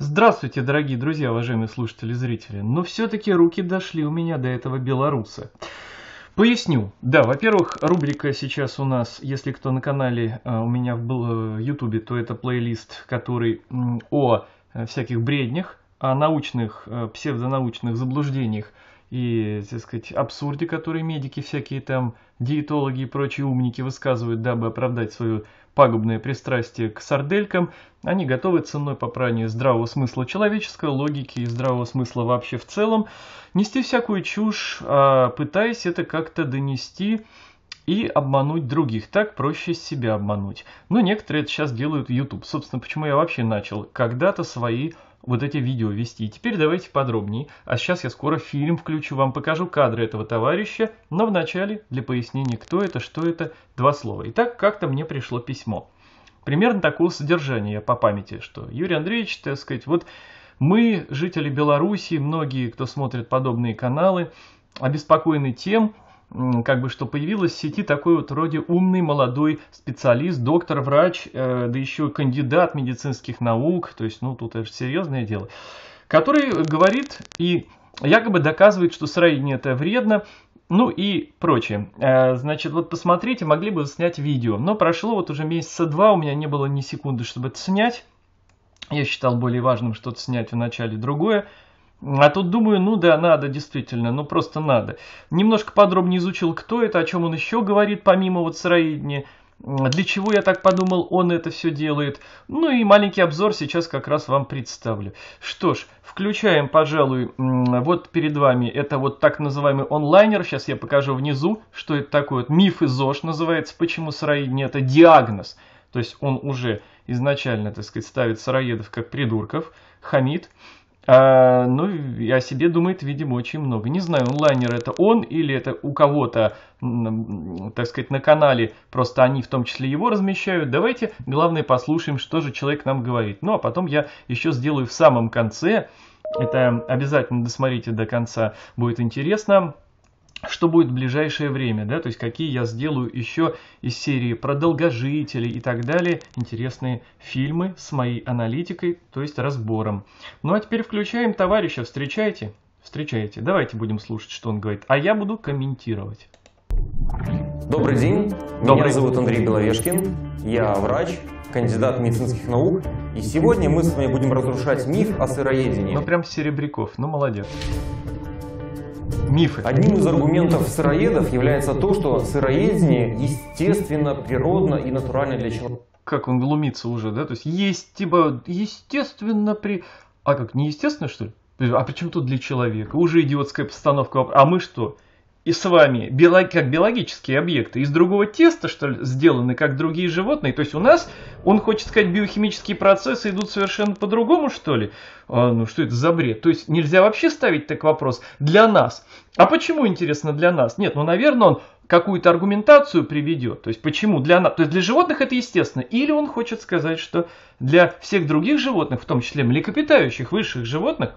Здравствуйте, дорогие друзья, уважаемые слушатели и зрители. Но все-таки руки дошли у меня до этого белоруса. Поясню. Да, во-первых, рубрика сейчас у нас, если кто на канале а, у меня в ютубе, то это плейлист, который о э, всяких бреднях, о научных, э, псевдонаучных заблуждениях и, так сказать, абсурде, которые медики всякие там, диетологи и прочие умники высказывают, дабы оправдать свое пагубное пристрастие к сарделькам, они готовы ценой попрания здравого смысла человеческой логики и здравого смысла вообще в целом нести всякую чушь, а пытаясь это как-то донести и обмануть других. Так проще себя обмануть. Но некоторые это сейчас делают YouTube. Собственно, почему я вообще начал когда-то свои вот эти видео вести. Теперь давайте подробнее. А сейчас я скоро фильм включу, вам покажу кадры этого товарища. Но вначале, для пояснения, кто это, что это, два слова. Итак, как-то мне пришло письмо. Примерно такого содержания я по памяти, что Юрий Андреевич, так сказать, вот мы, жители Беларуси, многие, кто смотрит подобные каналы, обеспокоены тем, как бы, что появилась в сети такой вот вроде умный молодой специалист, доктор, врач, э, да еще кандидат медицинских наук, то есть, ну, тут это серьезное дело, который говорит и якобы доказывает, что сыроедение это вредно, ну и прочее. Э, значит, вот посмотрите, могли бы снять видео, но прошло вот уже месяца два, у меня не было ни секунды, чтобы это снять. Я считал более важным что-то снять в начале другое. А тут думаю, ну да, надо действительно, ну просто надо. Немножко подробнее изучил, кто это, о чем он еще говорит, помимо вот сыроедения. Для чего я так подумал, он это все делает. Ну и маленький обзор сейчас как раз вам представлю. Что ж, включаем, пожалуй, вот перед вами это вот так называемый онлайнер. Сейчас я покажу внизу, что это такое. Миф и ЗОЖ называется. Почему сыроедение? Это диагноз. То есть он уже изначально, так сказать, ставит сыроедов как придурков, хамит. А, ну, о себе думает, видимо, очень много. Не знаю, онлайнер это он или это у кого-то, так сказать, на канале, просто они в том числе его размещают. Давайте, главное, послушаем, что же человек нам говорит. Ну, а потом я еще сделаю в самом конце, это обязательно досмотрите до конца, будет интересно, что будет в ближайшее время, да, то есть какие я сделаю еще из серии про долгожителей и так далее, интересные фильмы с моей аналитикой, то есть разбором. Ну а теперь включаем товарища, встречайте, встречайте, давайте будем слушать, что он говорит, а я буду комментировать. Добрый день, Добрый. меня зовут Андрей Беловешкин, я врач, кандидат медицинских наук, и сегодня мы с вами будем разрушать миф о сыроедении. Ну прям Серебряков, ну молодец мифы. Одним из аргументов сыроедов является то, что сыроедение естественно, природно и натурально для человека. Как он глумится уже, да? То есть есть типа естественно при... А как, неестественно что ли? А почему тут для человека? Уже идиотская постановка. А мы что? И с вами как биологические объекты из другого теста, что ли, сделаны, как другие животные. То есть у нас, он хочет сказать, биохимические процессы идут совершенно по-другому, что ли? А, ну что это за бред? То есть нельзя вообще ставить так вопрос для нас. А почему, интересно, для нас? Нет, ну, наверное, он какую-то аргументацию приведет. То есть почему для нас? То есть для животных это естественно. Или он хочет сказать, что для всех других животных, в том числе млекопитающих, высших животных,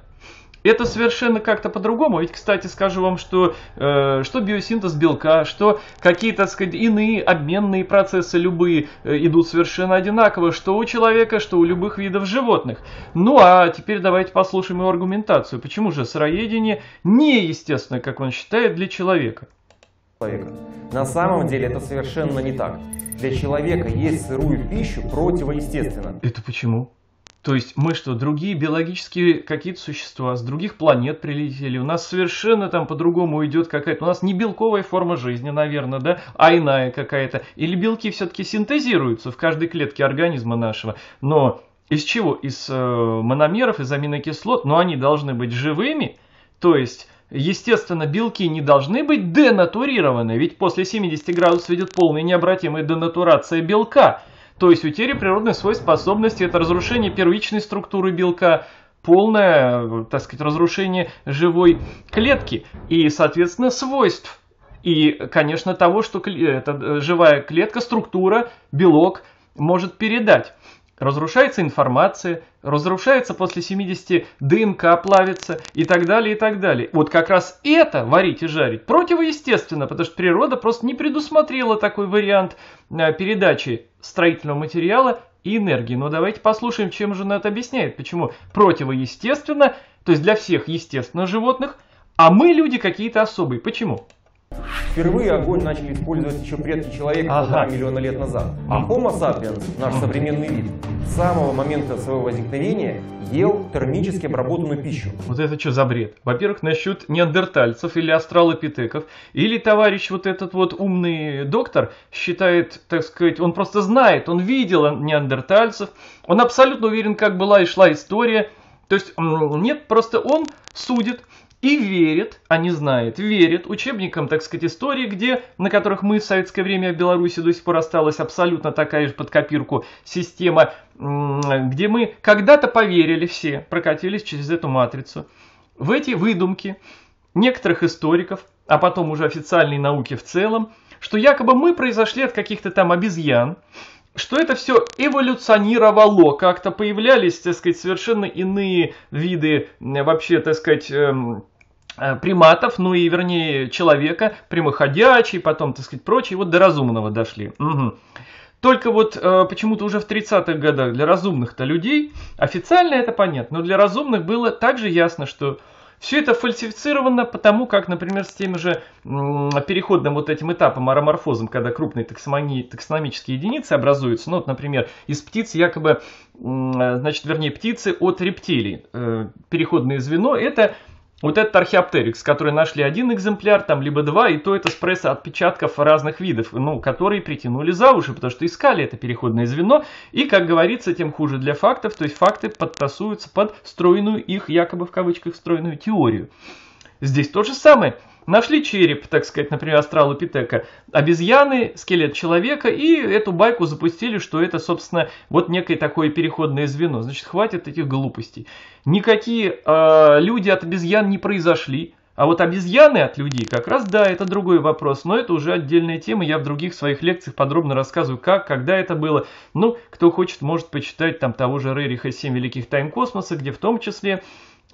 это совершенно как-то по-другому. Ведь, кстати, скажу вам, что, э, что биосинтез белка, что какие-то, так сказать, иные обменные процессы любые э, идут совершенно одинаково, что у человека, что у любых видов животных. Ну а теперь давайте послушаем его аргументацию. Почему же сыроедение неестественно, как он считает, для человека? На самом деле это совершенно не так. Для человека есть сырую пищу противоестественно. Это почему? То есть мы что, другие биологические какие-то существа с других планет прилетели? У нас совершенно там по-другому идет какая-то... У нас не белковая форма жизни, наверное, да, а иная какая-то. Или белки все-таки синтезируются в каждой клетке организма нашего. Но из чего? Из э, мономеров, из аминокислот. Но они должны быть живыми. То есть Естественно, белки не должны быть денатурированы, ведь после 70 градусов идет полная необратимая денатурация белка. То есть утеря природной своей способности – это разрушение первичной структуры белка, полное, так сказать, разрушение живой клетки и, соответственно, свойств. И, конечно, того, что эта живая клетка, структура, белок может передать. Разрушается информация, разрушается после 70 ДНК плавится и так далее, и так далее. Вот как раз это варить и жарить противоестественно, потому что природа просто не предусмотрела такой вариант э, передачи строительного материала и энергии. Но давайте послушаем, чем же это объясняет. Почему противоестественно, то есть для всех естественно животных, а мы люди какие-то особые. Почему? Впервые огонь начали использовать еще предки человека ага. полтора миллиона лет назад. А Homo sapiens, наш современный вид, с самого момента своего возникновения ел термически обработанную пищу. Вот это что за бред? Во-первых, насчет неандертальцев или астралопитеков, или товарищ вот этот вот умный доктор считает, так сказать, он просто знает, он видел неандертальцев, он абсолютно уверен, как была и шла история. То есть нет, просто он судит, и верит, а не знает, верит учебникам, так сказать, истории, где, на которых мы в советское время в Беларуси до сих пор осталась абсолютно такая же под копирку система, где мы когда-то поверили все, прокатились через эту матрицу, в эти выдумки некоторых историков, а потом уже официальной науки в целом, что якобы мы произошли от каких-то там обезьян, что это все эволюционировало, как-то появлялись, так сказать, совершенно иные виды вообще, так сказать, эм, приматов, ну и вернее человека, прямоходячий, потом, так сказать, прочие, вот до разумного дошли. Угу. Только вот э, почему-то уже в 30-х годах для разумных-то людей, официально это понятно, но для разумных было также ясно, что все это фальсифицировано потому, как, например, с тем же переходным вот этим этапом ароморфозом, когда крупные таксономические единицы образуются, ну вот, например, из птиц якобы, м, значит, вернее, птицы от рептилий, э, переходное звено, это вот этот археоптерикс, который нашли один экземпляр, там либо два, и то это с пресса отпечатков разных видов, ну, которые притянули за уши, потому что искали это переходное звено, и, как говорится, тем хуже для фактов, то есть факты подтасуются под стройную их, якобы в кавычках, стройную теорию. Здесь то же самое – Нашли череп, так сказать, например, астралопитека, обезьяны, скелет человека, и эту байку запустили, что это, собственно, вот некое такое переходное звено. Значит, хватит этих глупостей. Никакие э, люди от обезьян не произошли. А вот обезьяны от людей, как раз да, это другой вопрос, но это уже отдельная тема, я в других своих лекциях подробно рассказываю, как, когда это было. Ну, кто хочет, может почитать там того же Рериха «Семь великих тайн космоса», где в том числе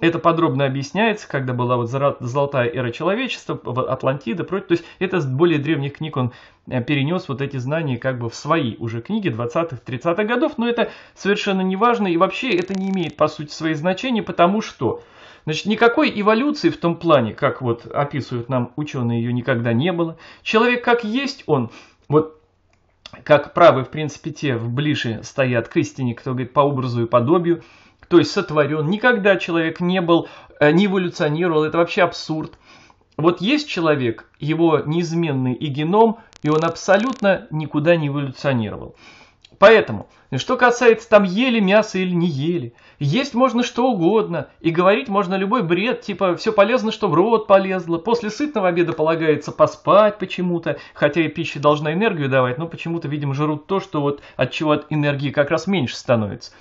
это подробно объясняется, когда была вот золотая эра человечества, Атлантида, против. То есть это с более древних книг он э, перенес вот эти знания как бы в свои уже книги 20-х, 30-х годов, но это совершенно не важно и вообще это не имеет по сути свои значения, потому что Значит, никакой эволюции в том плане, как вот описывают нам ученые, ее никогда не было. Человек как есть он, вот как правы, в принципе, те в ближе стоят к истине, кто говорит по образу и подобию, то есть сотворен. Никогда человек не был, э, не эволюционировал, это вообще абсурд. Вот есть человек, его неизменный и геном, и он абсолютно никуда не эволюционировал. Поэтому, что касается там ели мясо или не ели, есть можно что угодно, и говорить можно любой бред, типа все полезно, что в рот полезло, после сытного обеда полагается поспать почему-то, хотя и пища должна энергию давать, но почему-то, видимо, жрут то, что вот от чего от энергии как раз меньше становится.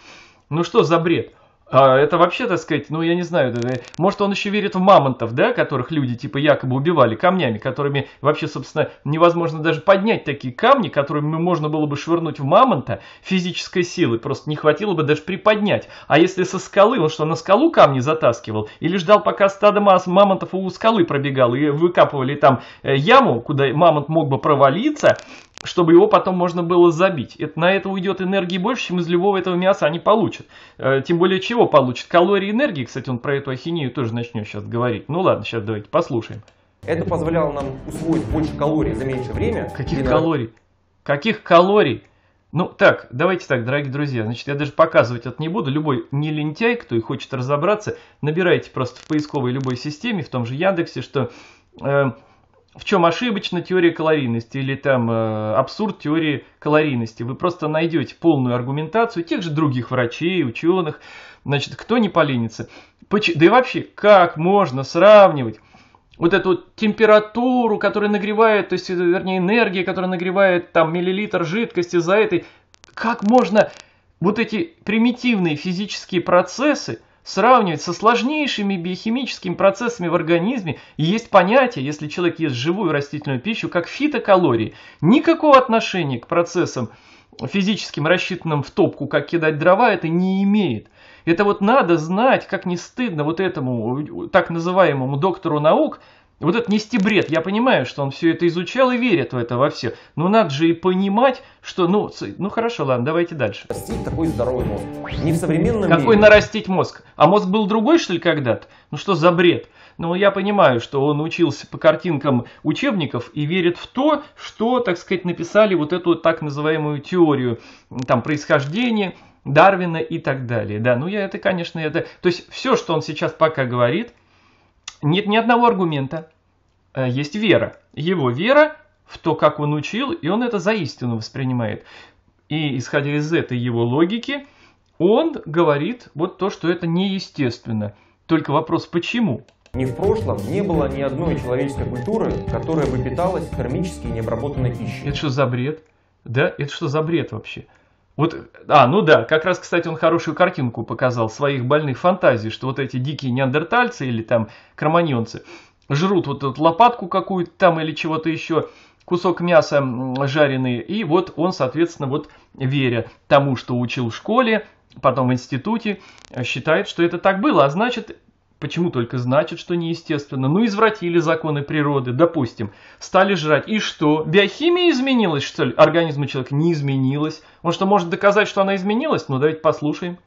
Ну что за бред? А, это вообще, так сказать, ну я не знаю, может он еще верит в мамонтов, да, которых люди типа якобы убивали камнями, которыми вообще, собственно, невозможно даже поднять такие камни, которыми можно было бы швырнуть в мамонта физической силы, просто не хватило бы даже приподнять. А если со скалы, он что, на скалу камни затаскивал? Или ждал, пока стадо масс мамонтов у скалы пробегало и выкапывали там э, яму, куда мамонт мог бы провалиться, чтобы его потом можно было забить. Это, на это уйдет энергии больше, чем из любого этого мяса они получат. Э, тем более чего получат? Калории энергии, кстати, он про эту ахинею тоже начнет сейчас говорить. Ну ладно, сейчас давайте послушаем. Это позволяло нам усвоить больше калорий за меньшее время. Каких калорий? Каких калорий? Ну так, давайте так, дорогие друзья, значит, я даже показывать это не буду. Любой не лентяй, кто и хочет разобраться, набирайте просто в поисковой любой системе, в том же Яндексе, что э, в чем ошибочна теория калорийности или там э, абсурд теории калорийности. Вы просто найдете полную аргументацию тех же других врачей, ученых, значит, кто не поленится. Да и вообще, как можно сравнивать вот эту температуру, которая нагревает, то есть, вернее, энергия, которая нагревает там миллилитр жидкости за этой, как можно вот эти примитивные физические процессы сравнивать со сложнейшими биохимическими процессами в организме. И есть понятие, если человек ест живую растительную пищу, как фитокалории. Никакого отношения к процессам физическим, рассчитанным в топку, как кидать дрова, это не имеет. Это вот надо знать, как не стыдно вот этому так называемому доктору наук, Вот это нести бред, я понимаю, что он все это изучал и верит в это во все. Но надо же и понимать, что, ну, ну хорошо, ладно, давайте дальше. Растить такой здоровый мозг. Не в современном Какой мире. нарастить мозг? А мозг был другой, что ли, когда-то? Ну что за бред? Ну, я понимаю, что он учился по картинкам учебников и верит в то, что, так сказать, написали вот эту так называемую теорию там, происхождения, Дарвина и так далее. Да, ну я это, конечно, это... То есть все, что он сейчас пока говорит, нет ни одного аргумента. Э, есть вера. Его вера в то, как он учил, и он это за истину воспринимает. И исходя из этой его логики, он говорит вот то, что это неестественно. Только вопрос, почему? Ни в прошлом не было ни одной человеческой культуры, которая бы питалась термически необработанной пищей. Это что за бред? Да, это что за бред вообще? Вот, а, ну да, как раз, кстати, он хорошую картинку показал своих больных фантазий, что вот эти дикие неандертальцы или там кроманьонцы жрут вот эту лопатку какую-то там или чего-то еще, кусок мяса жареный, и вот он, соответственно, вот веря тому, что учил в школе, потом в институте, считает, что это так было, а значит, Почему только значит, что неестественно? Ну, извратили законы природы, допустим. Стали жрать. И что? Биохимия изменилась, что ли? Организм человека не изменилась. Он что, может доказать, что она изменилась? Ну, давайте послушаем.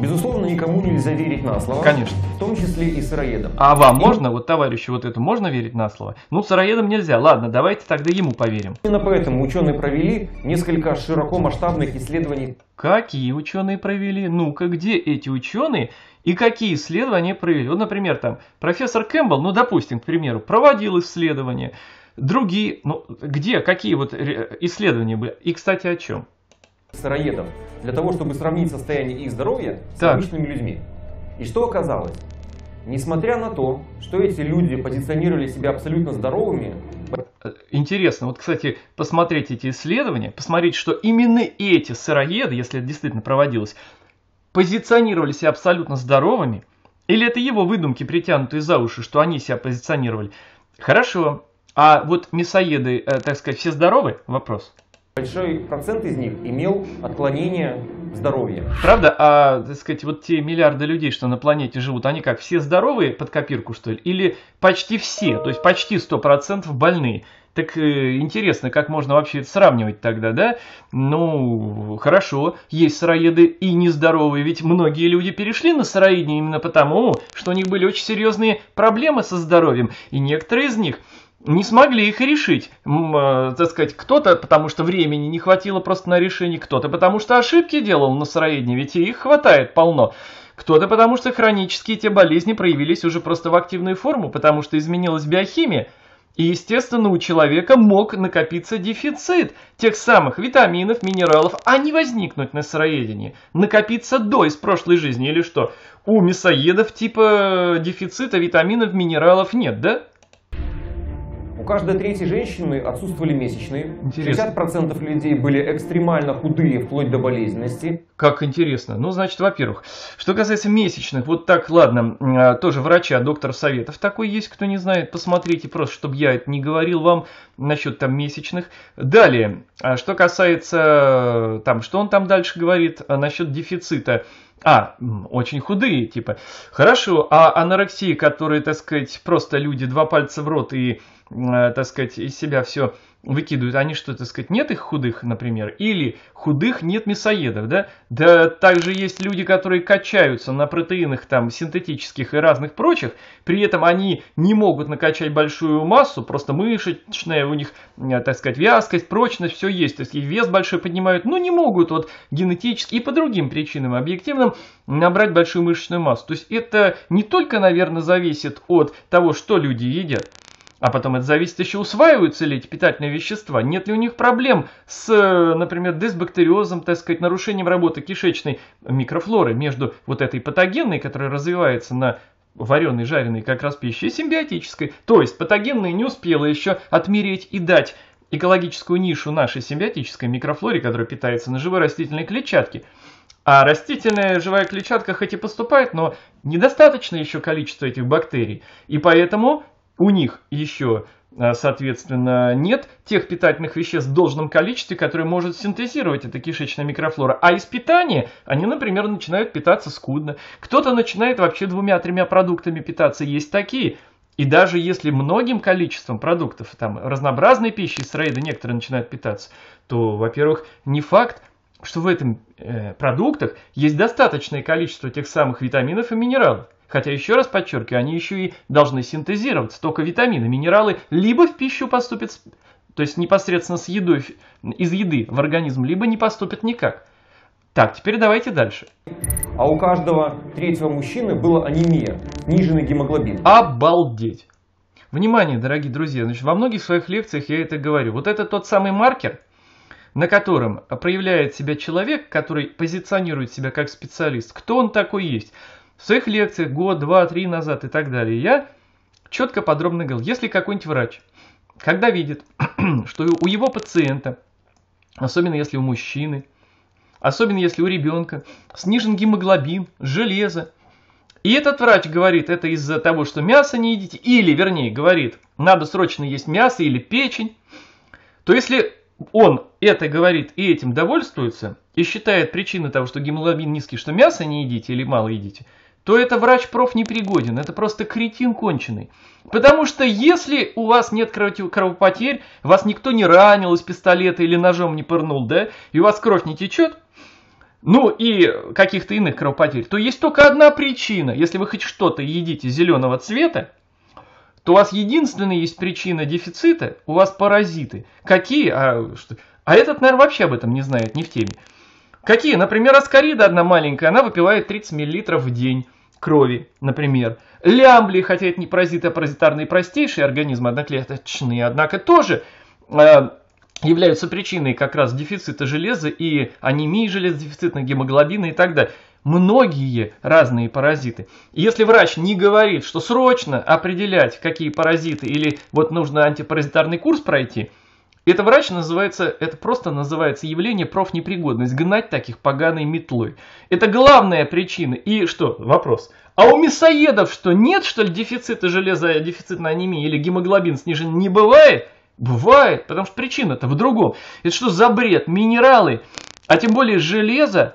Безусловно, никому нельзя верить на слово. Конечно. В том числе и сыроедам. А вам и... можно, вот товарищу вот это, можно верить на слово? Ну, сыроедам нельзя. Ладно, давайте тогда ему поверим. Именно поэтому ученые провели несколько широко масштабных исследований. Какие ученые провели? Ну-ка, где эти ученые и какие исследования провели? Вот, например, там профессор Кэмпбелл, ну, допустим, к примеру, проводил исследования. Другие, ну, где, какие вот исследования были? И, кстати, о чем? Сыроедов для того, чтобы сравнить состояние их здоровья с так. обычными людьми. И что оказалось? Несмотря на то, что эти люди позиционировали себя абсолютно здоровыми, Интересно, вот, кстати, посмотреть эти исследования, посмотреть, что именно эти сыроеды, если это действительно проводилось, позиционировали себя абсолютно здоровыми, или это его выдумки, притянутые за уши, что они себя позиционировали. Хорошо, а вот мясоеды, э, так сказать, все здоровы? Вопрос. Большой процент из них имел отклонение здоровья. Правда? А, так сказать, вот те миллиарды людей, что на планете живут, они как, все здоровые под копирку, что ли? Или почти все, то есть почти 100% больные? Так э, интересно, как можно вообще это сравнивать тогда, да? Ну, хорошо, есть сыроеды и нездоровые, ведь многие люди перешли на сыроедение именно потому, что у них были очень серьезные проблемы со здоровьем, и некоторые из них не смогли их решить. Э, так сказать, кто-то, потому что времени не хватило просто на решение, кто-то, потому что ошибки делал на сыроедении, ведь их хватает полно. Кто-то, потому что хронические те болезни проявились уже просто в активную форму, потому что изменилась биохимия. И, естественно, у человека мог накопиться дефицит тех самых витаминов, минералов, а не возникнуть на сыроедении. Накопиться до из прошлой жизни или что? У мясоедов типа дефицита витаминов, минералов нет, да? Каждой третьей женщины отсутствовали месячные. Интересно. 60% людей были экстремально худые, вплоть до болезненности. Как интересно. Ну, значит, во-первых, что касается месячных, вот так, ладно, а, тоже врача, доктор Советов такой есть, кто не знает, посмотрите, просто чтобы я это не говорил вам насчет там месячных. Далее, а, что касается, там, что он там дальше говорит а, насчет дефицита. А, очень худые, типа. Хорошо, а анорексии, которые, так сказать, просто люди два пальца в рот и Э, так сказать, из себя все выкидывают, они что, так сказать, нет их худых, например, или худых нет мясоедов, да? Да также есть люди, которые качаются на протеинах там синтетических и разных прочих, при этом они не могут накачать большую массу, просто мышечная у них, э, так сказать, вязкость, прочность, все есть, то есть и вес большой поднимают, но не могут вот генетически и по другим причинам объективным набрать большую мышечную массу. То есть это не только, наверное, зависит от того, что люди едят, а потом это зависит еще, усваиваются ли эти питательные вещества, нет ли у них проблем с, например, дисбактериозом, так сказать, нарушением работы кишечной микрофлоры между вот этой патогенной, которая развивается на вареной, жареной как раз пищей, симбиотической. То есть патогенная не успела еще отмереть и дать экологическую нишу нашей симбиотической микрофлоре, которая питается на живой растительной клетчатке. А растительная живая клетчатка хоть и поступает, но недостаточно еще количества этих бактерий. И поэтому у них еще, э, соответственно, нет тех питательных веществ в должном количестве, которые может синтезировать эта кишечная микрофлора. А из питания они, например, начинают питаться скудно. Кто-то начинает вообще двумя-тремя продуктами питаться. Есть такие. И даже если многим количеством продуктов, там разнообразной пищи сыроеды некоторые начинают питаться, то, во-первых, не факт, что в этом э, продуктах есть достаточное количество тех самых витаминов и минералов. Хотя, еще раз подчеркиваю, они еще и должны синтезироваться. Только витамины, минералы либо в пищу поступят, то есть непосредственно с едой, из еды в организм, либо не поступят никак. Так, теперь давайте дальше. А у каждого третьего мужчины была анемия, сниженный гемоглобин. Обалдеть! Внимание, дорогие друзья, значит, во многих своих лекциях я это говорю. Вот это тот самый маркер, на котором проявляет себя человек, который позиционирует себя как специалист. Кто он такой есть? В своих лекциях год, два, три назад и так далее я четко, подробно говорил, если какой-нибудь врач, когда видит, что у его пациента, особенно если у мужчины, особенно если у ребенка, снижен гемоглобин, железо. И этот врач говорит, это из-за того, что мясо не едите, или, вернее, говорит, надо срочно есть мясо или печень, то если он это говорит и этим довольствуется, и считает причиной того, что гемоглобин низкий, что мясо не едите или мало едите, то это врач-проф непригоден, это просто кретин конченый. Потому что если у вас нет кровопотерь, вас никто не ранил из пистолета или ножом не пырнул, да, и у вас кровь не течет, ну и каких-то иных кровопотерь, то есть только одна причина. Если вы хоть что-то едите зеленого цвета, то у вас единственная есть причина дефицита, у вас паразиты. Какие? А, что? а этот, наверное, вообще об этом не знает, не в теме. Какие? Например, аскарида одна маленькая, она выпивает 30 мл в день крови, например. Лямбли, хотя это не паразиты, а паразитарные простейшие организмы, одноклеточные, однако тоже э, являются причиной как раз дефицита железа и анемии железа, дефицита гемоглобина и так далее. Многие разные паразиты. если врач не говорит, что срочно определять, какие паразиты, или вот нужно антипаразитарный курс пройти, это врач называется, это просто называется явление профнепригодность, гнать таких поганой метлой. Это главная причина. И что? Вопрос. А у мясоедов что, нет что ли дефицита железа, дефицитной анемии или гемоглобин снижен не бывает? Бывает, потому что причина-то в другом. Это что за бред? Минералы, а тем более железо,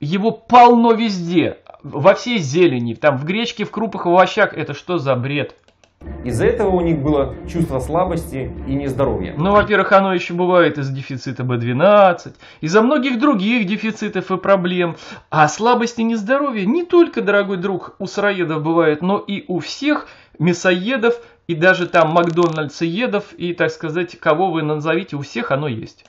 его полно везде. Во всей зелени, там в гречке, в крупах, в овощах. Это что за бред? Из-за этого у них было чувство слабости и нездоровья. Ну, во-первых, оно еще бывает из дефицита B12, из-за многих других дефицитов и проблем. А слабость и нездоровье не только, дорогой друг, у сыроедов бывает, но и у всех мясоедов, и даже там Макдональдсоедов, и, так сказать, кого вы назовите, у всех оно есть.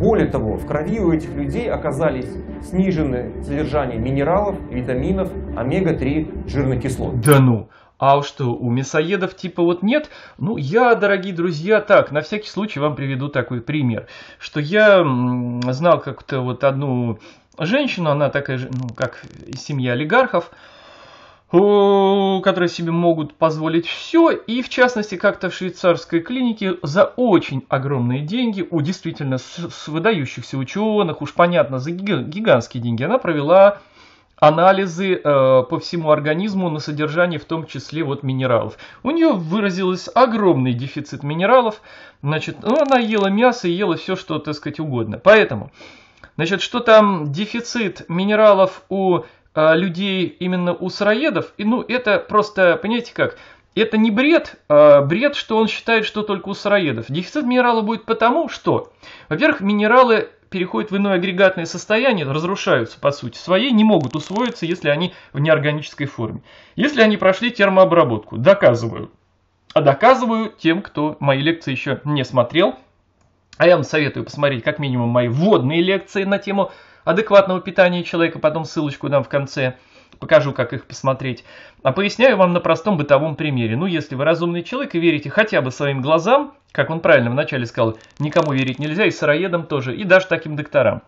Более того, в крови у этих людей оказались снижены содержание минералов, витаминов, омега-3 жирных кислот. Да ну! А что, у мясоедов типа вот нет? Ну, я, дорогие друзья, так, на всякий случай вам приведу такой пример. Что я знал как-то вот одну женщину, она такая же, ну, как семья олигархов, которые себе могут позволить все, и в частности как-то в швейцарской клинике за очень огромные деньги, у действительно с, выдающихся ученых, уж понятно, за гигантские деньги, она провела анализы э, по всему организму на содержание в том числе вот минералов. У нее выразился огромный дефицит минералов, значит, ну, она ела мясо и ела все, что, так сказать, угодно. Поэтому, значит, что там дефицит минералов у людей именно у сыроедов, и, ну, это просто, понимаете как, это не бред, а бред, что он считает, что только у сыроедов. Дефицит минерала будет потому, что, во-первых, минералы переходят в иное агрегатное состояние, разрушаются по сути своей, не могут усвоиться, если они в неорганической форме. Если они прошли термообработку, доказываю. А доказываю тем, кто мои лекции еще не смотрел. А я вам советую посмотреть как минимум мои вводные лекции на тему адекватного питания человека, потом ссылочку дам в конце, покажу, как их посмотреть. А поясняю вам на простом бытовом примере. Ну, если вы разумный человек и верите хотя бы своим глазам, как он правильно вначале сказал, никому верить нельзя, и сыроедам тоже, и даже таким докторам,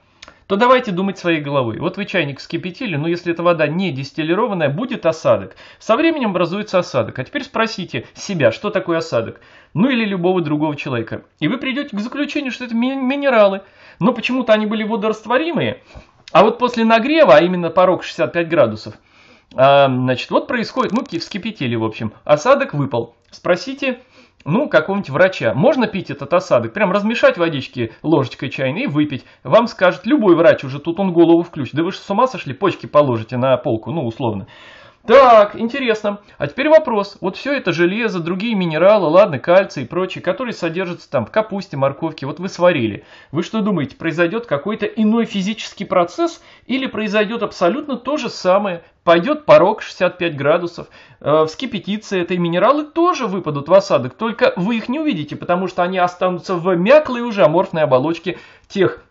то давайте думать своей головой. Вот вы чайник вскипятили, но если эта вода не дистиллированная, будет осадок. Со временем образуется осадок. А теперь спросите себя, что такое осадок? Ну или любого другого человека. И вы придете к заключению, что это минералы но почему-то они были водорастворимые. А вот после нагрева, а именно порог 65 градусов, а, значит, вот происходит, ну, вскипятили, в общем, осадок выпал. Спросите, ну, какого-нибудь врача, можно пить этот осадок? Прям размешать водички ложечкой чайной и выпить. Вам скажет любой врач, уже тут он голову включит. Да вы же с ума сошли, почки положите на полку, ну, условно. Так, интересно. А теперь вопрос. Вот все это железо, другие минералы, ладно, кальций и прочие, которые содержатся там в капусте, морковке, вот вы сварили. Вы что думаете, произойдет какой-то иной физический процесс или произойдет абсолютно то же самое? Пойдет порог 65 градусов, э, вскипятится это, и минералы тоже выпадут в осадок, только вы их не увидите, потому что они останутся в мяклой уже аморфной оболочке тех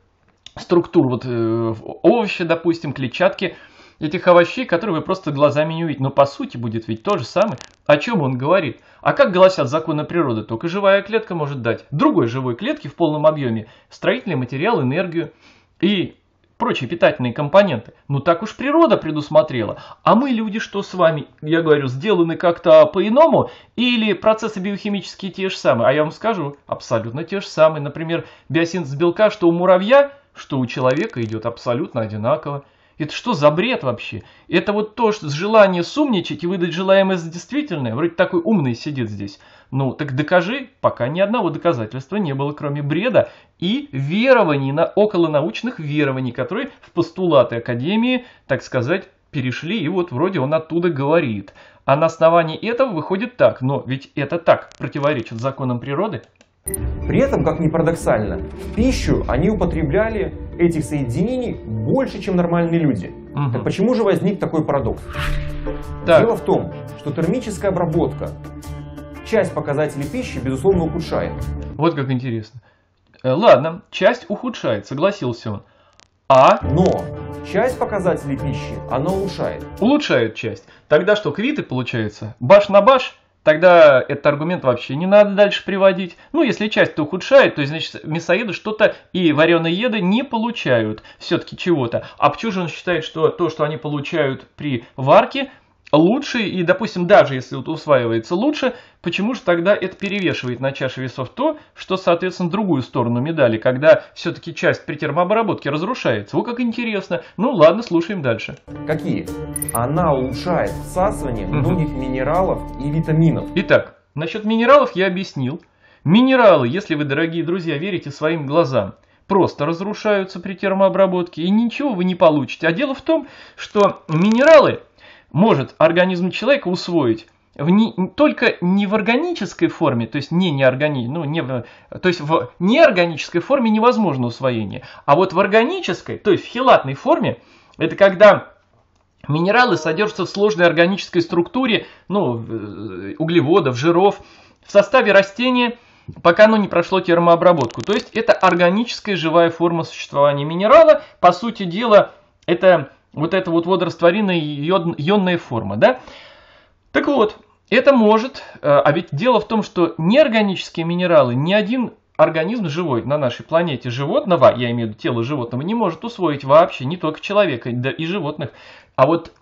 структур, вот э, овощи, допустим, клетчатки, этих овощей, которые вы просто глазами не увидите. Но по сути будет ведь то же самое. О чем он говорит? А как гласят законы природы? Только живая клетка может дать другой живой клетке в полном объеме строительный материал, энергию и прочие питательные компоненты. Ну так уж природа предусмотрела. А мы люди что с вами, я говорю, сделаны как-то по-иному? Или процессы биохимические те же самые? А я вам скажу, абсолютно те же самые. Например, биосинтез белка, что у муравья, что у человека идет абсолютно одинаково. Это что за бред вообще? Это вот то, что желание сумничать и выдать желаемое за действительное. Вроде такой умный сидит здесь. Ну, так докажи. Пока ни одного доказательства не было, кроме бреда и верований, на околонаучных верований, которые в постулаты Академии, так сказать, перешли. И вот вроде он оттуда говорит. А на основании этого выходит так. Но ведь это так противоречит законам природы. При этом, как ни парадоксально, в пищу они употребляли этих соединений больше, чем нормальные люди. Угу. Так почему же возник такой парадокс? Так. Дело в том, что термическая обработка часть показателей пищи, безусловно, ухудшает. Вот как интересно. Э, ладно, часть ухудшает, согласился он. А? Но часть показателей пищи она улучшает. Улучшает часть. Тогда что, квиты получается? Баш на баш? Тогда этот аргумент вообще не надо дальше приводить. Ну, если часть-то ухудшает, то значит мясоеды что-то и вареные еды не получают все-таки чего-то. А почему считает, что то, что они получают при варке, лучше, и, допустим, даже если вот усваивается лучше, почему же тогда это перевешивает на чаше весов то, что, соответственно, другую сторону медали, когда все-таки часть при термообработке разрушается? Вот как интересно. Ну ладно, слушаем дальше. Какие? Она улучшает всасывание многих минералов и витаминов. Итак, насчет минералов я объяснил. Минералы, если вы, дорогие друзья, верите своим глазам, просто разрушаются при термообработке, и ничего вы не получите. А дело в том, что минералы может организм человека усвоить в не, только не в органической форме, то есть не неоргани, ну, не в, то есть в неорганической форме невозможно усвоение, а вот в органической, то есть в хелатной форме, это когда минералы содержатся в сложной органической структуре, ну, э, углеводов, жиров, в составе растения, пока оно не прошло термообработку. То есть это органическая живая форма существования минерала. По сути дела, это вот эта вот водорастворимая йод, ионная форма, да? Так вот, это может, э, а ведь дело в том, что неорганические минералы ни один организм живой на нашей планете животного, я имею в виду тело животного, не может усвоить вообще, не только человека, да и животных, а вот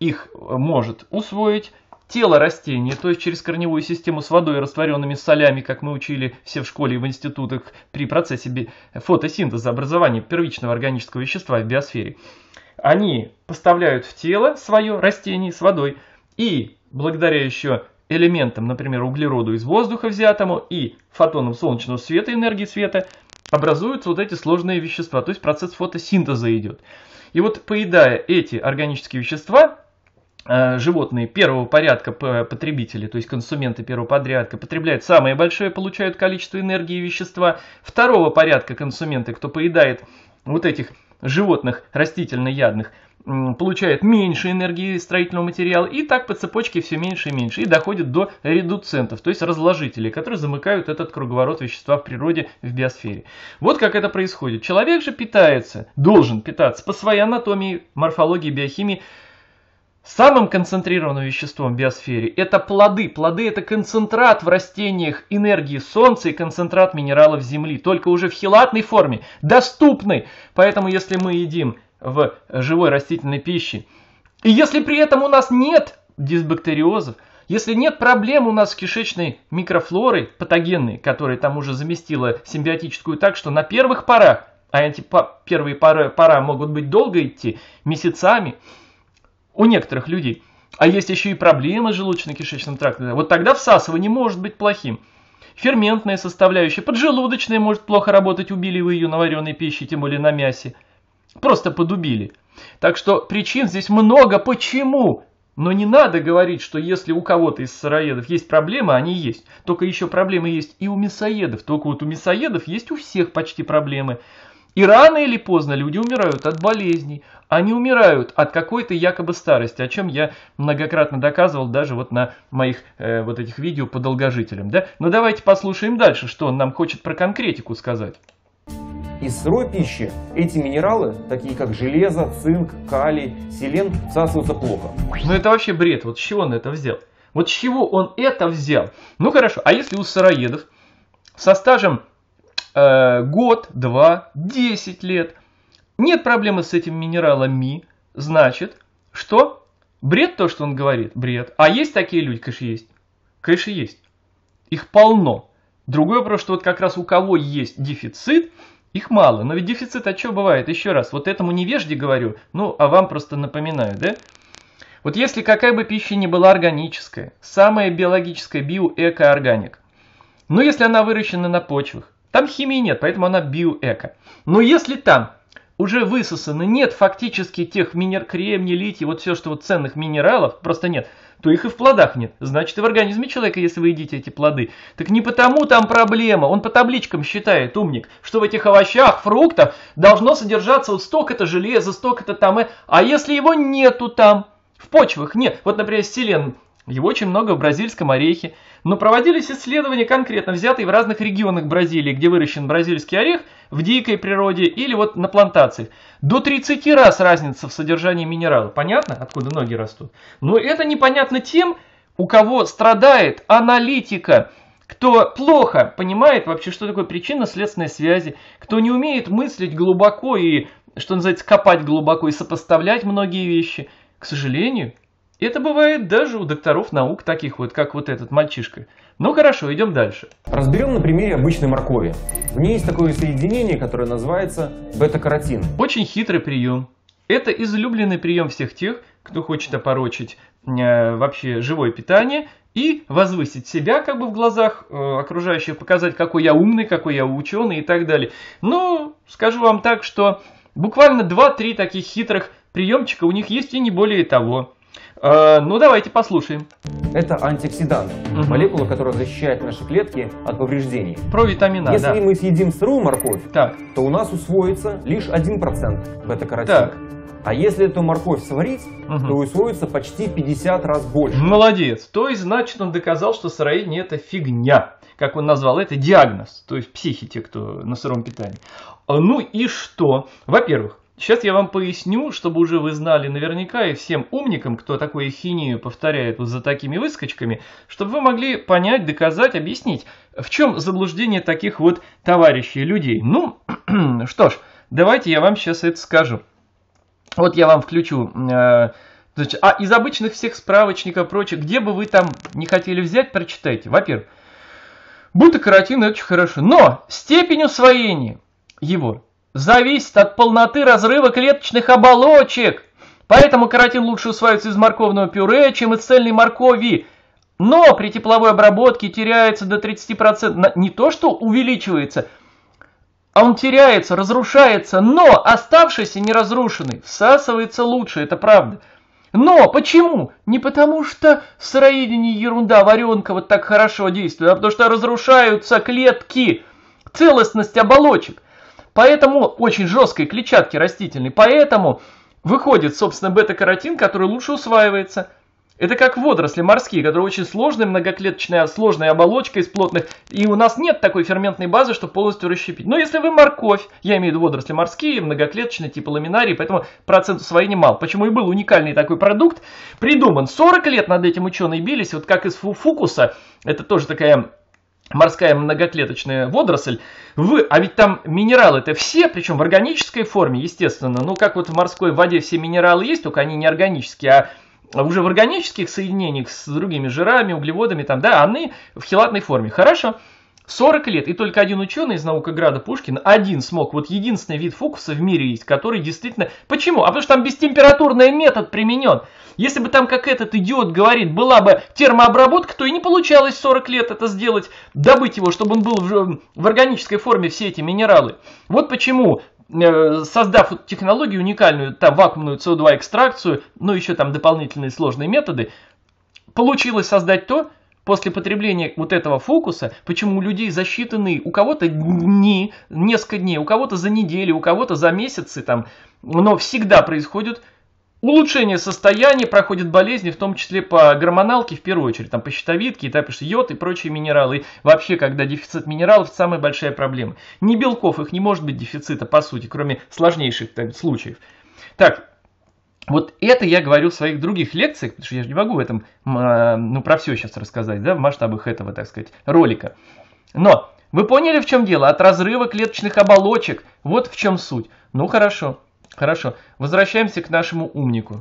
их может усвоить тело растения, то есть через корневую систему с водой растворенными солями, как мы учили все в школе и в институтах при процессе фотосинтеза образования первичного органического вещества в биосфере они поставляют в тело свое растение с водой и благодаря еще элементам, например, углероду из воздуха взятому и фотонам солнечного света, энергии света, образуются вот эти сложные вещества, то есть процесс фотосинтеза идет. И вот поедая эти органические вещества, э, животные первого порядка потребители, то есть консументы первого порядка, потребляют самое большое, получают количество энергии и вещества. Второго порядка консументы, кто поедает вот этих животных растительноядных получает меньше энергии строительного материала, и так по цепочке все меньше и меньше, и доходит до редуцентов, то есть разложителей, которые замыкают этот круговорот вещества в природе, в биосфере. Вот как это происходит. Человек же питается, должен питаться по своей анатомии, морфологии, биохимии, Самым концентрированным веществом в биосфере это плоды. Плоды это концентрат в растениях энергии Солнца и концентрат минералов Земли, только уже в хилатной форме, доступный. Поэтому если мы едим в живой растительной пище, и если при этом у нас нет дисбактериозов, если нет проблем у нас с кишечной микрофлорой патогенной, которая там уже заместила симбиотическую так, что на первых порах, а эти первые пора, пора могут быть долго идти, месяцами, у некоторых людей. А есть еще и проблемы с желудочно-кишечным трактом. Вот тогда всасывание может быть плохим. Ферментная составляющая, поджелудочная может плохо работать, убили вы ее на вареной пище, тем более на мясе. Просто подубили. Так что причин здесь много, почему Но не надо говорить, что если у кого-то из сыроедов есть проблемы, они есть. Только еще проблемы есть и у мясоедов. Только вот у мясоедов есть у всех почти проблемы. И рано или поздно люди умирают от болезней. Они умирают от какой-то якобы старости, о чем я многократно доказывал даже вот на моих э, вот этих видео по долгожителям. Да? Но давайте послушаем дальше, что он нам хочет про конкретику сказать. Из сырой пищи эти минералы, такие как железо, цинк, калий, селен, всасываются плохо. Ну это вообще бред. Вот с чего он это взял? Вот с чего он это взял? Ну хорошо, а если у сыроедов со стажем э, год, два, десять лет нет проблемы с этим минералом ми, значит, что? Бред то, что он говорит? Бред. А есть такие люди? Конечно, есть. Конечно, есть. Их полно. Другой вопрос, что вот как раз у кого есть дефицит, их мало. Но ведь дефицит, а что бывает? Еще раз, вот этому невежде говорю, ну, а вам просто напоминаю, да? Вот если какая бы пища ни была органическая, самая биологическая биоэко-органик, но если она выращена на почвах, там химии нет, поэтому она биоэко. Но если там уже высосано, нет фактически тех минер... кремний, литий, вот все, что вот ценных минералов, просто нет, то их и в плодах нет. Значит, и в организме человека, если вы едите эти плоды. Так не потому там проблема, он по табличкам считает, умник, что в этих овощах, фруктах должно содержаться вот столько-то железа, столько-то там, а если его нету там, в почвах нет. Вот, например, селен, его очень много в бразильском орехе, но проводились исследования конкретно взятые в разных регионах Бразилии, где выращен бразильский орех, в дикой природе или вот на плантациях. До 30 раз разница в содержании минерала. Понятно, откуда ноги растут? Но это непонятно тем, у кого страдает аналитика, кто плохо понимает вообще, что такое причинно-следственные связи, кто не умеет мыслить глубоко и, что называется, копать глубоко и сопоставлять многие вещи. К сожалению, это бывает даже у докторов наук, таких вот, как вот этот мальчишка. Ну хорошо, идем дальше. Разберем на примере обычной моркови. В ней есть такое соединение, которое называется бета-каротин. Очень хитрый прием. Это излюбленный прием всех тех, кто хочет опорочить э, вообще живое питание и возвысить себя как бы в глазах э, окружающих, показать, какой я умный, какой я ученый и так далее. Но скажу вам так, что буквально 2-3 таких хитрых приемчика у них есть и не более того. Э, ну, давайте послушаем. Это антиоксидант, угу. молекула, которая защищает наши клетки от повреждений. Про витамина, Если да. мы съедим сырую морковь, так. то у нас усвоится лишь 1% бета-каротина. Так. А если эту морковь сварить, угу. то усвоится почти 50 раз больше. Молодец. То есть, значит, он доказал, что сыроедение это фигня. Как он назвал это, диагноз. То есть, психи те, кто на сыром питании. Ну и что? Во-первых, Сейчас я вам поясню, чтобы уже вы знали наверняка и всем умникам, кто такую хинию повторяет вот за такими выскочками, чтобы вы могли понять, доказать, объяснить, в чем заблуждение таких вот товарищей, людей. Ну, что ж, давайте я вам сейчас это скажу. Вот я вам включу... Э, значит, а из обычных всех справочников прочих, где бы вы там не хотели взять, прочитайте. Во-первых, бета-каротин это очень хорошо, но степень усвоения его зависит от полноты разрыва клеточных оболочек. Поэтому каротин лучше усваивается из морковного пюре, чем из цельной моркови. Но при тепловой обработке теряется до 30%. Не то, что увеличивается, а он теряется, разрушается, но оставшийся неразрушенный всасывается лучше, это правда. Но почему? Не потому что сыроедение ерунда, варенка вот так хорошо действует, а потому что разрушаются клетки, целостность оболочек. Поэтому очень жесткой клетчатки растительной. Поэтому выходит, собственно, бета-каротин, который лучше усваивается. Это как водоросли морские, которые очень сложные, многоклеточная, сложная оболочка из плотных. И у нас нет такой ферментной базы, чтобы полностью расщепить. Но если вы морковь, я имею в виду водоросли морские, многоклеточные, типа ламинарии, поэтому процент усвоения мал. Почему и был уникальный такой продукт, придуман. 40 лет над этим ученые бились, вот как из фукуса, это тоже такая морская многоклеточная водоросль, в, а ведь там минералы это все, причем в органической форме, естественно, ну как вот в морской воде все минералы есть, только они не органические, а уже в органических соединениях с другими жирами, углеводами, там, да, они в хелатной форме. Хорошо. 40 лет, и только один ученый из Наукограда Пушкин, один смог, вот единственный вид фокуса в мире есть, который действительно... Почему? А потому что там бестемпературный метод применен. Если бы там, как этот идиот говорит, была бы термообработка, то и не получалось 40 лет это сделать, добыть его, чтобы он был в, в органической форме, все эти минералы. Вот почему э, создав технологию уникальную, там вакуумную CO2 экстракцию, ну еще там дополнительные сложные методы, получилось создать то, после потребления вот этого фокуса, почему у людей за считанные, у кого-то дни, несколько дней, у кого-то за неделю, у кого-то за месяцы, там, но всегда происходит улучшение состояния, проходят болезни, в том числе по гормоналке, в первую очередь, там, по щитовидке, и что йод и прочие минералы. И вообще, когда дефицит минералов, это самая большая проблема. Не белков, их не может быть дефицита, по сути, кроме сложнейших так, случаев. Так, вот это я говорю в своих других лекциях, потому что я же не могу в этом, а, ну, про все сейчас рассказать, да, в масштабах этого, так сказать, ролика. Но вы поняли, в чем дело? От разрыва клеточных оболочек. Вот в чем суть. Ну, хорошо, хорошо. Возвращаемся к нашему умнику.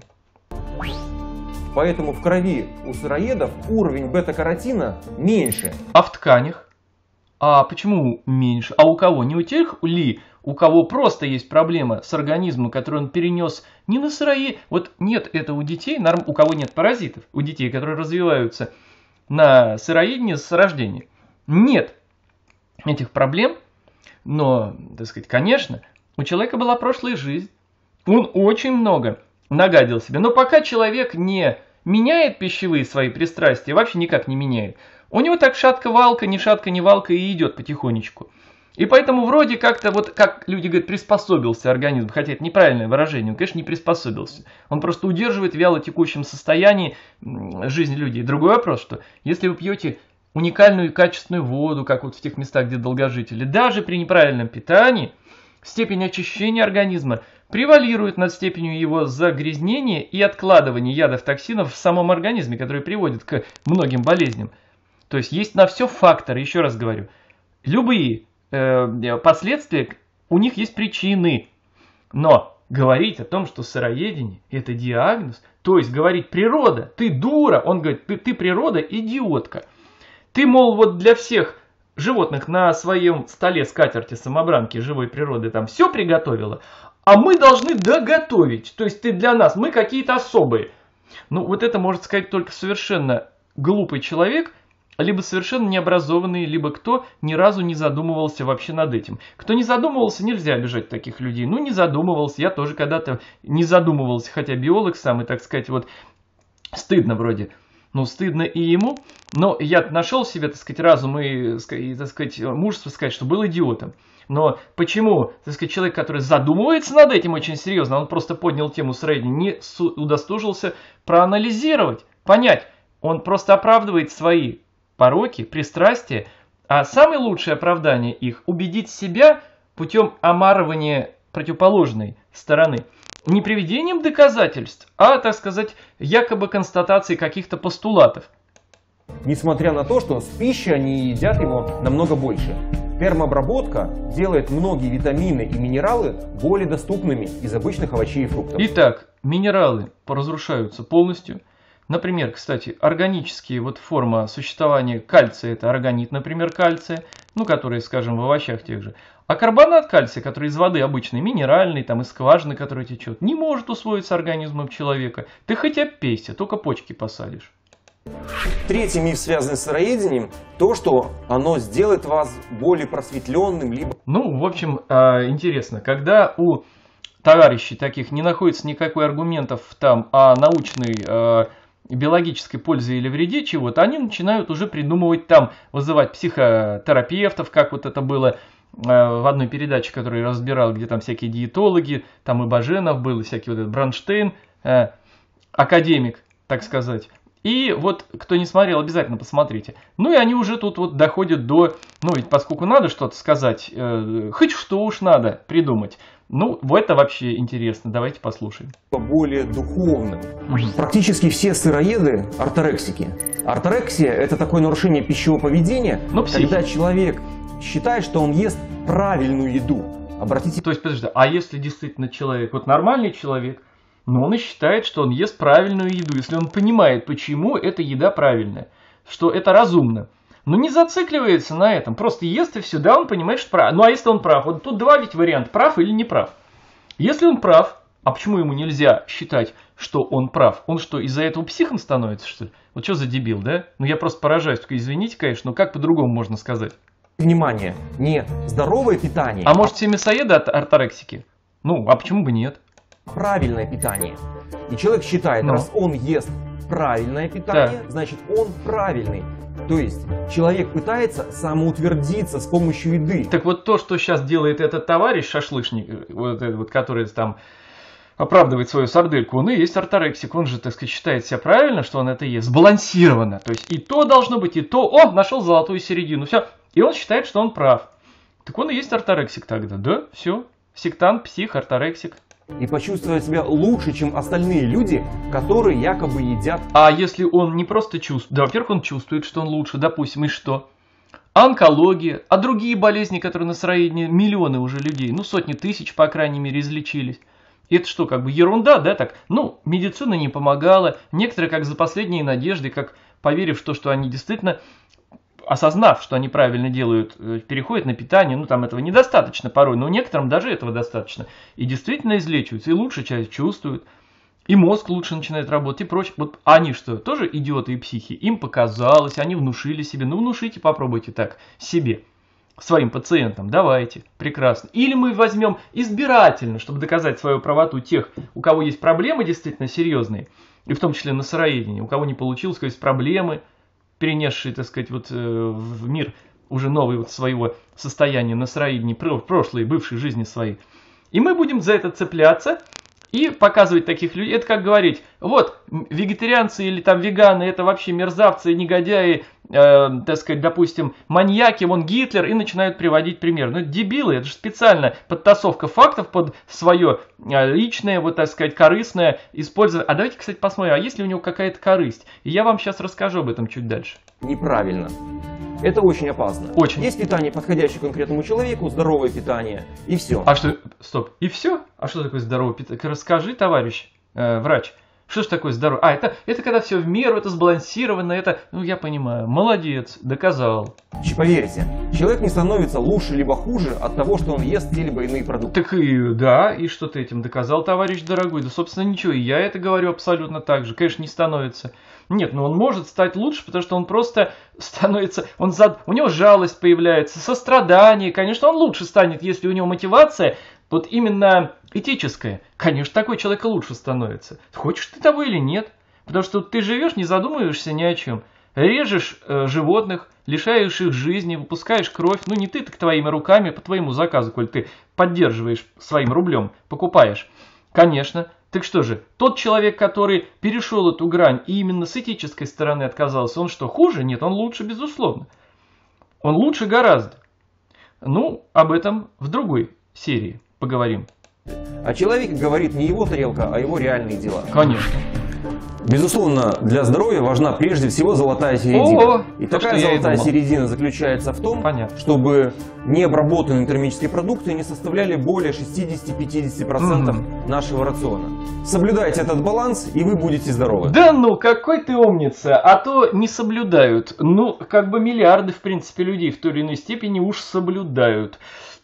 Поэтому в крови у сыроедов уровень бета-каротина меньше. А в тканях? А почему меньше? А у кого? Не у тех ли, у кого просто есть проблема с организмом, который он перенес не на сыроед, вот нет это у детей, у кого нет паразитов, у детей, которые развиваются на сыроедении с рождения. Нет этих проблем, но, так сказать, конечно, у человека была прошлая жизнь, он очень много нагадил себе, но пока человек не меняет пищевые свои пристрастия, вообще никак не меняет, у него так шатка-валка, ни шатка, ни валка и идет потихонечку. И поэтому вроде как-то, вот как люди говорят, приспособился организм, хотя это неправильное выражение, он, конечно, не приспособился. Он просто удерживает в вяло текущем состоянии жизнь людей. Другой вопрос, что если вы пьете уникальную и качественную воду, как вот в тех местах, где долгожители, даже при неправильном питании, степень очищения организма превалирует над степенью его загрязнения и откладывания ядов токсинов в самом организме, которые приводят к многим болезням. То есть есть на все факторы, еще раз говорю. Любые э, последствия, у них есть причины. Но говорить о том, что сыроедение – это диагноз, то есть говорить природа, ты дура, он говорит, ты, ты природа идиотка. Ты, мол, вот для всех животных на своем столе скатерти самобранки живой природы там все приготовила, а мы должны доготовить. То есть ты для нас, мы какие-то особые. Ну, вот это может сказать только совершенно глупый человек – либо совершенно необразованные, либо кто ни разу не задумывался вообще над этим. Кто не задумывался, нельзя обижать таких людей. Ну, не задумывался, я тоже когда-то не задумывался, хотя биолог сам, и, так сказать, вот стыдно вроде. Ну, стыдно и ему, но я нашел себе, так сказать, разум и, так сказать, мужество сказать, что был идиотом. Но почему, так сказать, человек, который задумывается над этим очень серьезно, он просто поднял тему средней, не удостужился проанализировать, понять, он просто оправдывает свои пороки, пристрастия, а самое лучшее оправдание их – убедить себя путем омарывания противоположной стороны. Не приведением доказательств, а, так сказать, якобы констатацией каких-то постулатов. Несмотря на то, что с пищей они едят его намного больше. Термообработка делает многие витамины и минералы более доступными из обычных овощей и фруктов. Итак, минералы разрушаются полностью – Например, кстати, органические вот форма существования кальция, это органит, например, кальция, ну, который, скажем, в овощах тех же. А карбонат кальция, который из воды обычный, минеральный, там из скважины, который течет, не может усвоиться организмом человека. Ты хоть опейся, только почки посадишь. Третий миф, связанный с сыроедением, то, что оно сделает вас более просветленным, либо... Ну, в общем, а, интересно, когда у товарищей таких не находится никакой аргументов там о научной а, биологической пользе или вреде чего-то, они начинают уже придумывать там, вызывать психотерапевтов, как вот это было э, в одной передаче, которую я разбирал, где там всякие диетологи, там и Баженов был, и всякий вот этот Бранштейн, э, академик, так сказать. И вот, кто не смотрел, обязательно посмотрите. Ну и они уже тут вот доходят до, ну ведь поскольку надо что-то сказать, э, хоть что уж надо придумать. Ну, это вообще интересно, давайте послушаем. Более духовным. Практически все сыроеды орторексики. Орторексия – это такое нарушение пищевого поведения, ну, когда человек считает, что он ест правильную еду. Обратите... То есть, подожди, а если действительно человек, вот нормальный человек, но он и считает, что он ест правильную еду, если он понимает, почему эта еда правильная, что это разумно, но не зацикливается на этом, просто ест и все, да, он понимает, что прав. Ну а если он прав, вот тут два ведь варианта, прав или не прав. Если он прав, а почему ему нельзя считать, что он прав? Он что, из-за этого психом становится, что ли? Вот что за дебил, да? Ну я просто поражаюсь, только извините, конечно, но как по-другому можно сказать? Внимание, не здоровое питание. А может все мясоеды от орторексики? Ну, а почему бы нет? Правильное питание. И человек считает, ну. раз он ест правильное питание, да. значит он правильный. То есть человек пытается самоутвердиться с помощью еды. Так вот то, что сейчас делает этот товарищ шашлычник, вот этот вот, который там оправдывает свою сардельку, он и есть орторексик, он же, так сказать, считает себя правильно, что он это ест, сбалансированно. То есть и то должно быть, и то, о, нашел золотую середину, все. И он считает, что он прав. Так он и есть орторексик тогда, да? Все. Сектант, псих, орторексик и почувствовать себя лучше, чем остальные люди, которые якобы едят. А если он не просто чувствует, да, во-первых, он чувствует, что он лучше, допустим, и что? Онкология, а другие болезни, которые на сыроедении, миллионы уже людей, ну сотни тысяч, по крайней мере, излечились. Это что, как бы ерунда, да, так? Ну, медицина не помогала, некоторые как за последние надежды, как поверив в то, что они действительно осознав, что они правильно делают, э, переходят на питание, ну там этого недостаточно порой, но некоторым даже этого достаточно. И действительно излечиваются, и лучше часть чувствуют, и мозг лучше начинает работать и прочее. Вот они что, тоже идиоты и психи? Им показалось, они внушили себе, ну внушите, попробуйте так себе своим пациентам, давайте, прекрасно. Или мы возьмем избирательно, чтобы доказать свою правоту тех, у кого есть проблемы действительно серьезные, и в том числе на сыроедении, у кого не получилось, у кого есть проблемы, перенесшие, так сказать, вот э, в мир уже новый вот своего состояния, настроения, прошлой, бывшей жизни своей. И мы будем за это цепляться и показывать таких людей. Это как говорить, вот, вегетарианцы или там веганы, это вообще мерзавцы, негодяи, э, так сказать, допустим, маньяки, вон Гитлер, и начинают приводить пример. Ну, это дебилы, это же специально подтасовка фактов под свое э, личное, вот, так сказать, корыстное использование. А давайте, кстати, посмотрим, а есть ли у него какая-то корысть? И я вам сейчас расскажу об этом чуть дальше. Неправильно. Это очень опасно. Очень. Есть питание, подходящее конкретному человеку, здоровое питание, и все. А что, стоп, и все? А что такое здоровое питание? Расскажи, товарищ э, врач. Что ж такое здоровье? А, это, это когда все в меру, это сбалансировано, это, ну я понимаю, молодец, доказал. Поверьте, человек не становится лучше либо хуже от того, что он ест те либо иные продукты. Так и да, и что ты этим доказал, товарищ дорогой? Да, собственно, ничего, и я это говорю абсолютно так же. Конечно, не становится. Нет, но он может стать лучше, потому что он просто становится, он зад... у него жалость появляется, сострадание. Конечно, он лучше станет, если у него мотивация вот именно этическое, конечно, такой человек лучше становится. Хочешь ты того или нет. Потому что ты живешь, не задумываешься ни о чем. Режешь э, животных, лишаешь их жизни, выпускаешь кровь. Ну не ты, так твоими руками, по твоему заказу, коль ты поддерживаешь своим рублем, покупаешь. Конечно. Так что же, тот человек, который перешел эту грань и именно с этической стороны отказался, он что, хуже? Нет, он лучше, безусловно. Он лучше гораздо. Ну, об этом в другой серии поговорим. А человек говорит не его тарелка, а его реальные дела. Конечно. Безусловно, для здоровья важна прежде всего золотая середина. О, и то, такая золотая середина заключается в том, Понятно. чтобы необработанные термические продукты не составляли более 60-50% угу. нашего рациона. Соблюдайте этот баланс, и вы будете здоровы. Да ну, какой ты умница! А то не соблюдают. Ну, как бы миллиарды, в принципе, людей в той или иной степени уж соблюдают.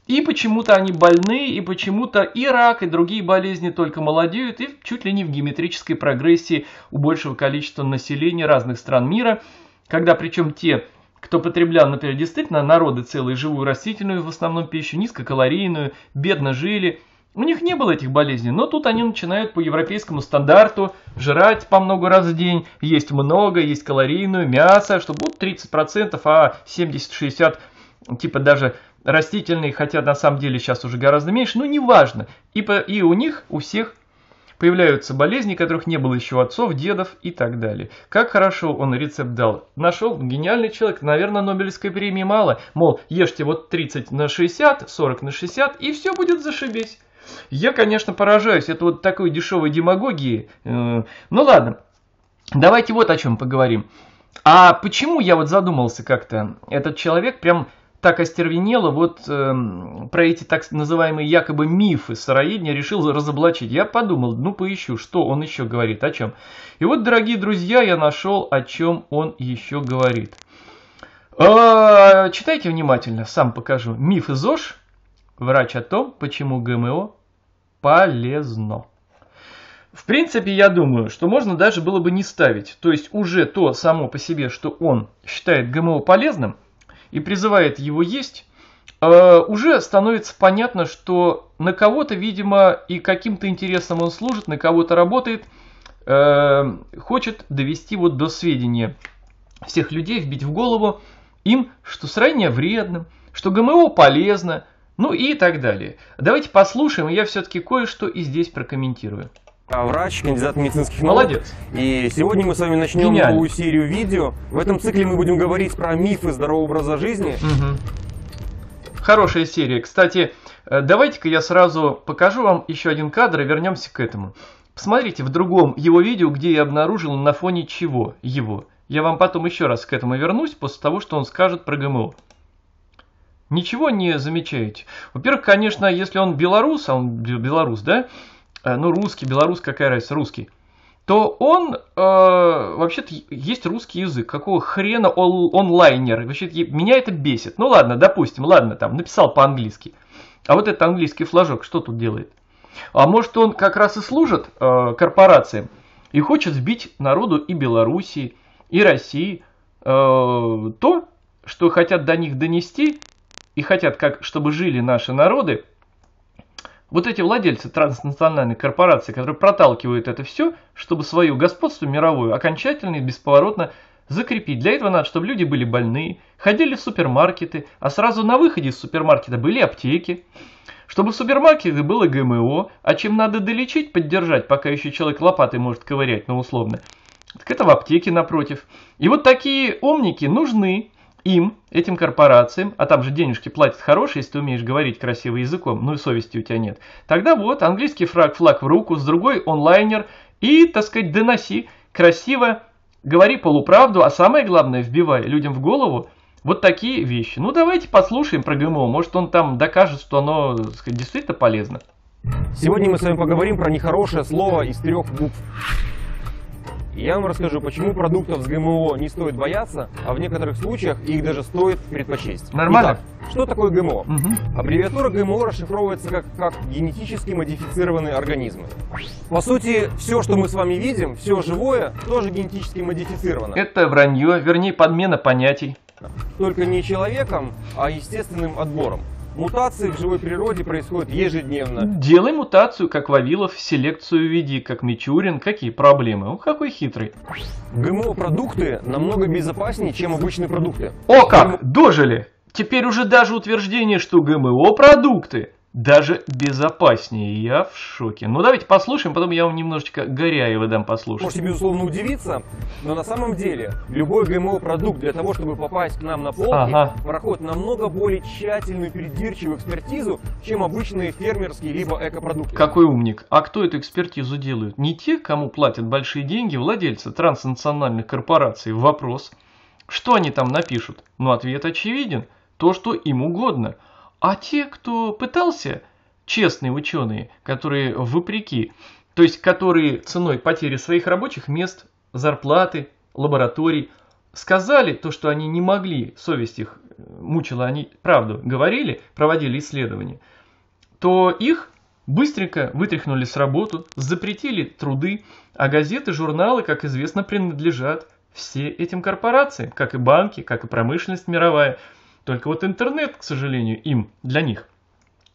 И почему-то они больны, и почему-то и рак, и другие болезни только молодеют, и чуть ли не в геометрической прогрессии у большего количества населения разных стран мира, когда причем те, кто потреблял, например, действительно народы целые живую растительную в основном пищу, низкокалорийную, бедно жили, у них не было этих болезней, но тут они начинают по европейскому стандарту жрать по много раз в день, есть много, есть калорийную, мясо, что будут 30%, а 70-60% типа даже растительные, хотя на самом деле сейчас уже гораздо меньше, но неважно. И, по, и у них, у всех появляются болезни, которых не было еще отцов, дедов и так далее. Как хорошо он рецепт дал. Нашел гениальный человек, наверное, Нобелевской премии мало. Мол, ешьте вот 30 на 60, 40 на 60 и все будет зашибись. Я, конечно, поражаюсь. Это вот такой дешевой демагогии. Э, ну ладно, давайте вот о чем поговорим. А почему я вот задумался как-то? Этот человек прям так остервенело вот э, про эти так называемые якобы мифы сыроедения решил разоблачить. Я подумал, ну поищу, что он еще говорит, о чем. И вот, дорогие друзья, я нашел, о чем он еще говорит. А, читайте внимательно, сам покажу. Миф из ОШ. Врач о том, почему ГМО полезно. В принципе, я думаю, что можно даже было бы не ставить. То есть уже то само по себе, что он считает ГМО полезным – и призывает его есть, э, уже становится понятно, что на кого-то, видимо, и каким-то интересом он служит, на кого-то работает, э, хочет довести вот до сведения всех людей, вбить в голову им, что срание вредно, что ГМО полезно, ну и так далее. Давайте послушаем, я все-таки кое-что и здесь прокомментирую. А врач, кандидат медицинских наук. Молодец. И сегодня мы с вами начнем Гениально. новую серию видео. В этом цикле мы будем говорить про мифы здорового образа жизни. Угу. Хорошая серия. Кстати, э, давайте-ка я сразу покажу вам еще один кадр и вернемся к этому. Посмотрите в другом его видео, где я обнаружил на фоне чего его. Я вам потом еще раз к этому вернусь, после того, что он скажет про ГМО. Ничего не замечаете? Во-первых, конечно, если он белорус, а он белорус, да? Э, ну, русский, белорус, какая разница, русский, то он, э, вообще-то, есть русский язык. Какого хрена он, онлайнер? Вообще, меня это бесит. Ну ладно, допустим, ладно, там, написал по-английски. А вот этот английский флажок, что тут делает? А может, он как раз и служит э, корпорациям и хочет сбить народу и Белоруссии, и России э, то, что хотят до них донести, и хотят, как, чтобы жили наши народы, вот эти владельцы транснациональной корпорации, которые проталкивают это все, чтобы свое господство мировое окончательно и бесповоротно закрепить. Для этого надо, чтобы люди были больные, ходили в супермаркеты, а сразу на выходе из супермаркета были аптеки. Чтобы в супермаркете было ГМО, а чем надо долечить, поддержать, пока еще человек лопатой может ковырять, ну условно. Так это в аптеке напротив. И вот такие умники нужны им, этим корпорациям, а там же денежки платят хорошие, если ты умеешь говорить красивым языком, ну и совести у тебя нет, тогда вот английский флаг, флаг в руку, с другой онлайнер и, так сказать, доноси красиво, говори полуправду, а самое главное, вбивай людям в голову вот такие вещи. Ну давайте послушаем про ГМО, может он там докажет, что оно сказать, действительно полезно. Сегодня мы с вами поговорим про нехорошее слово из трех букв. Я вам расскажу, почему продуктов с ГМО не стоит бояться, а в некоторых случаях их даже стоит предпочесть. Нормально. Итак, что такое ГМО? Угу. Аббревиатура ГМО расшифровывается как, как генетически модифицированные организмы. По сути, все, что мы с вами видим, все живое, тоже генетически модифицировано. Это вранье, вернее подмена понятий. Только не человеком, а естественным отбором. Мутации в живой природе происходят ежедневно. Делай мутацию, как Вавилов, селекцию веди, как Мичурин. Какие проблемы? Он какой хитрый. ГМО-продукты намного безопаснее, чем обычные продукты. О как! Дожили! Теперь уже даже утверждение, что ГМО-продукты даже безопаснее. Я в шоке. Ну давайте послушаем, потом я вам немножечко Горяева дам послушать. Можете, безусловно, удивиться, но на самом деле любой ГМО-продукт для того, чтобы попасть к нам на полки, ага. проходит намного более тщательную придирчивую экспертизу, чем обычные фермерские либо экопродукты. Какой умник. А кто эту экспертизу делают? Не те, кому платят большие деньги, владельцы транснациональных корпораций. Вопрос. Что они там напишут? Ну ответ очевиден. То, что им угодно – а те, кто пытался, честные ученые, которые вопреки, то есть которые ценой потери своих рабочих мест, зарплаты, лабораторий, сказали то, что они не могли, совесть их мучила, они правду говорили, проводили исследования, то их быстренько вытряхнули с работы, запретили труды, а газеты, журналы, как известно, принадлежат все этим корпорациям, как и банки, как и промышленность мировая – только вот интернет, к сожалению, им, для них,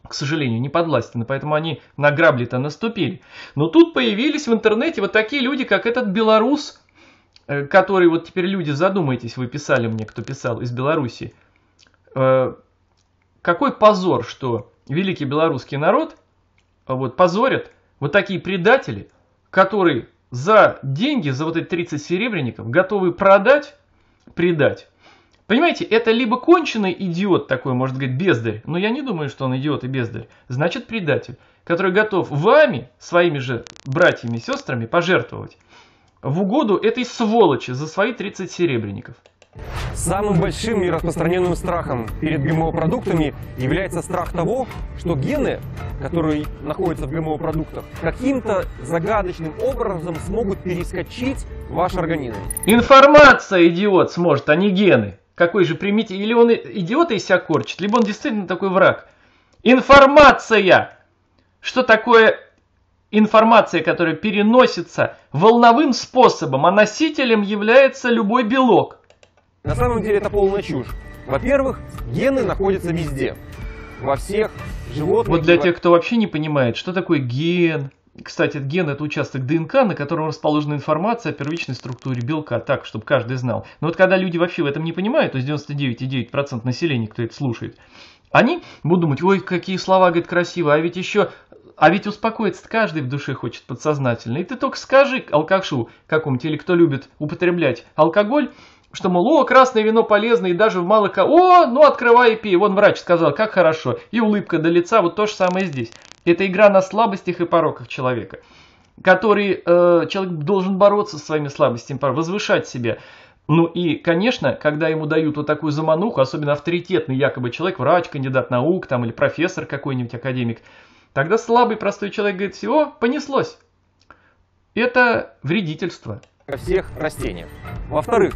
к сожалению, не подвластен, поэтому они на грабли-то наступили. Но тут появились в интернете вот такие люди, как этот белорус, э, который, вот теперь люди, задумайтесь, вы писали мне, кто писал из Беларуси. Э, какой позор, что великий белорусский народ вот, позорят вот такие предатели, которые за деньги, за вот эти 30 серебряников готовы продать, предать Понимаете, это либо конченый идиот такой, может быть, бездарь, но я не думаю, что он идиот и бездарь, значит предатель, который готов вами, своими же братьями и сестрами пожертвовать в угоду этой сволочи за свои 30 серебряников. Самым большим и распространенным страхом перед ГМО-продуктами является страх того, что гены, которые находятся в ГМО-продуктах, каким-то загадочным образом смогут перескочить ваш организм. Информация, идиот, сможет, а не гены какой же примите, или он идиота из себя корчит, либо он действительно такой враг. Информация! Что такое информация, которая переносится волновым способом, а носителем является любой белок? На самом деле это полная чушь. Во-первых, гены находятся везде. Во всех животных. Вот для тех, кто вообще не понимает, что такое ген, кстати, ген это участок ДНК, на котором расположена информация о первичной структуре белка, так, чтобы каждый знал. Но вот когда люди вообще в этом не понимают, то есть 99,9% населения, кто это слушает, они будут думать, ой, какие слова, говорит, красиво, а ведь еще а ведь успокоиться каждый в душе хочет подсознательно. И ты только скажи алкашу какому-нибудь или кто любит употреблять алкоголь, что, мол, о, красное вино полезно, и даже в малых... О, ну открывай и пей. Вон врач сказал, как хорошо. И улыбка до лица, вот то же самое здесь. Это игра на слабостях и пороках человека, который э, человек должен бороться со своими слабостями, возвышать себя. Ну и, конечно, когда ему дают вот такую замануху, особенно авторитетный якобы человек, врач, кандидат наук там, или профессор какой-нибудь, академик, тогда слабый простой человек говорит, все, понеслось. Это вредительство. Всех растений. Во-вторых,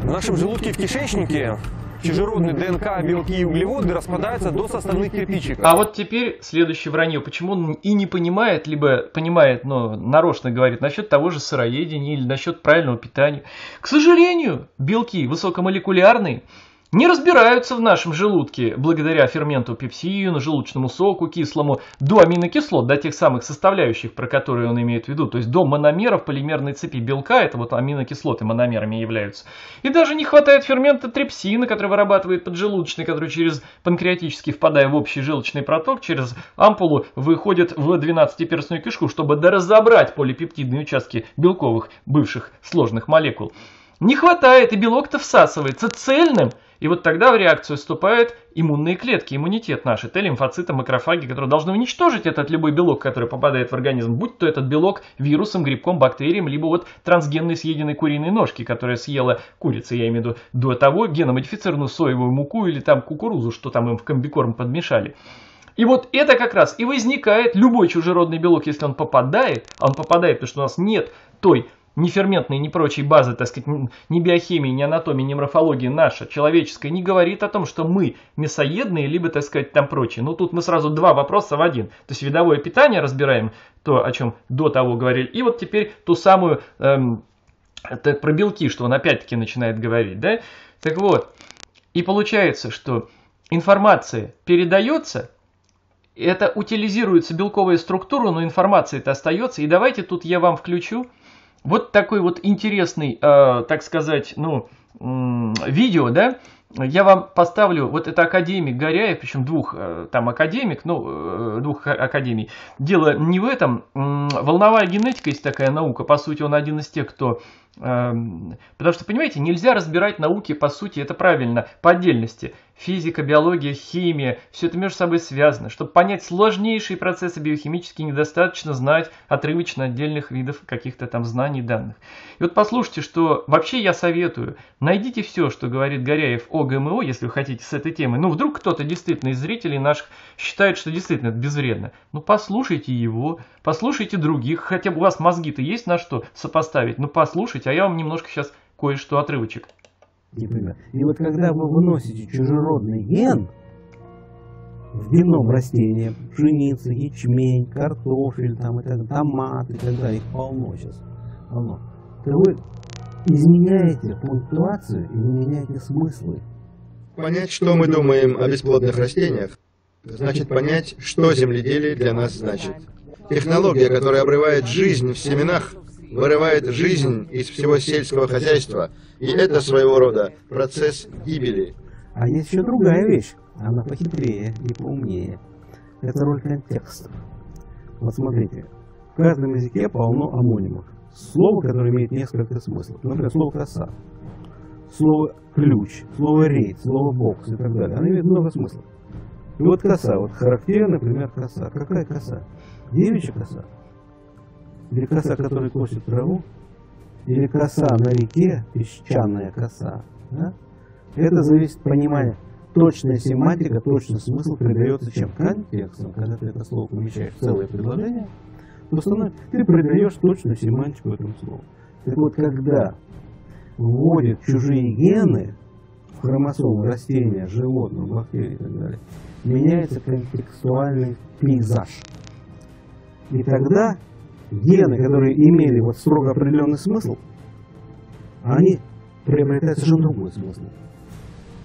в нашем желудке в кишечнике чужеродные ДНК, белки и углеводы распадаются до составных кирпичиков. А вот теперь следующее вранье. Почему он и не понимает, либо понимает, но нарочно говорит насчет того же сыроедения или насчет правильного питания. К сожалению, белки высокомолекулярные – не разбираются в нашем желудке благодаря ферменту пепсину, желудочному соку кислому, до аминокислот, до тех самых составляющих, про которые он имеет в виду, то есть до мономеров полимерной цепи белка, это вот аминокислоты мономерами являются. И даже не хватает фермента трипсина, который вырабатывает поджелудочный, который через панкреатический, впадая в общий желчный проток, через ампулу выходит в 12-перстную кишку, чтобы доразобрать полипептидные участки белковых бывших сложных молекул. Не хватает, и белок-то всасывается цельным, и вот тогда в реакцию вступают иммунные клетки, иммунитет наш, это лимфоциты, макрофаги, которые должны уничтожить этот любой белок, который попадает в организм, будь то этот белок вирусом, грибком, бактериям, либо вот трансгенной съеденной куриной ножки, которая съела курица, я имею в виду, до того геномодифицированную соевую муку или там кукурузу, что там им в комбикорм подмешали. И вот это как раз и возникает любой чужеродный белок, если он попадает, а он попадает, потому что у нас нет той ни ферментные, ни прочие базы, так сказать, ни биохимии, ни анатомии, ни морфологии наша, человеческая, не говорит о том, что мы мясоедные, либо, так сказать, там прочие. Ну, тут мы сразу два вопроса в один. То есть, видовое питание разбираем, то, о чем до того говорили, и вот теперь ту самую, эм, это про белки, что он опять-таки начинает говорить, да? Так вот, и получается, что информация передается, это утилизируется белковая структура, но информация-то остается, и давайте тут я вам включу вот такой вот интересный, э, так сказать, ну, э, видео, да, я вам поставлю, вот это академик Горяев, причем двух, э, там академик, ну, э, двух академий. Дело не в этом. Волновая генетика есть такая наука, по сути, он один из тех, кто потому что, понимаете, нельзя разбирать науки, по сути, это правильно, по отдельности. Физика, биология, химия, все это между собой связано. Чтобы понять сложнейшие процессы биохимические, недостаточно знать отрывочно отдельных видов каких-то там знаний и данных. И вот послушайте, что вообще я советую. Найдите все, что говорит Горяев о ГМО, если вы хотите с этой темой. Ну, вдруг кто-то действительно из зрителей наших считает, что действительно это безвредно. Ну, послушайте его, послушайте других. Хотя бы у вас мозги-то есть на что сопоставить. Ну, послушайте слушайте, а я вам немножко сейчас кое-что отрывочек. И вот когда вы выносите чужеродный ген в геном растения, пшеница, ячмень, картофель, там, и так, томат и так далее, их полно сейчас, полно, то вы изменяете пунктуацию и меняете смыслы. Понять, что мы думаем о бесплодных растениях, значит понять, что земледелие для нас значит. Технология, которая обрывает жизнь в семенах, вырывает жизнь из всего сельского хозяйства, и это своего рода процесс гибели. А есть еще другая вещь, она похитрее и поумнее. Это роль контекста. Вот смотрите, в каждом языке полно амонимов. Слово, которое имеет несколько смыслов. Например, слово «коса», слово «ключ», слово «рейд», слово «бокс» и так далее. Оно имеет много смыслов. И вот коса, вот характерно, например, коса. Какая коса? Девичья коса или коса, которая косит траву, или коса на реке, песчаная коса. Да? Это зависит от понимания. Точная семантика, точный смысл придается чем? Контекстом. Когда ты это слово помещаешь в целое предложение, то становится, ты придаешь точную семантику этому слову. Так вот, когда вводят чужие гены в хромосомы растения, животных, бактерий и так далее, меняется контекстуальный пейзаж. И тогда гены, которые имели вот строго определенный смысл, они приобретают совершенно другой смысл.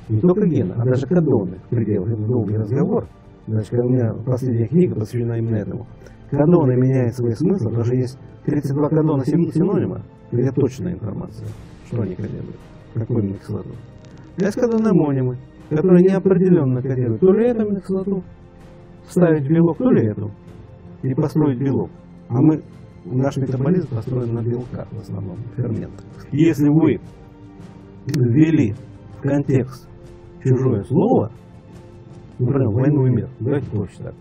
Не только гены, а даже кадоны в пределах. Долгий разговор. Значит, у меня последняя книга посвящена именно этому. Кадоны меняют свои смыслы, даже есть 32 кадона синонима, где точная информация, что они кодируют, какой аминокислоту. Есть кадоны амонимы, которые неопределенно кодируют то ли эту аминокислоту, вставить белок, то ли эту, и построить белок. А мы, наш метаболизм построен на белках в основном, ферментах. Если вы ввели в контекст чужое слово, например, войну и мир, давайте проще так,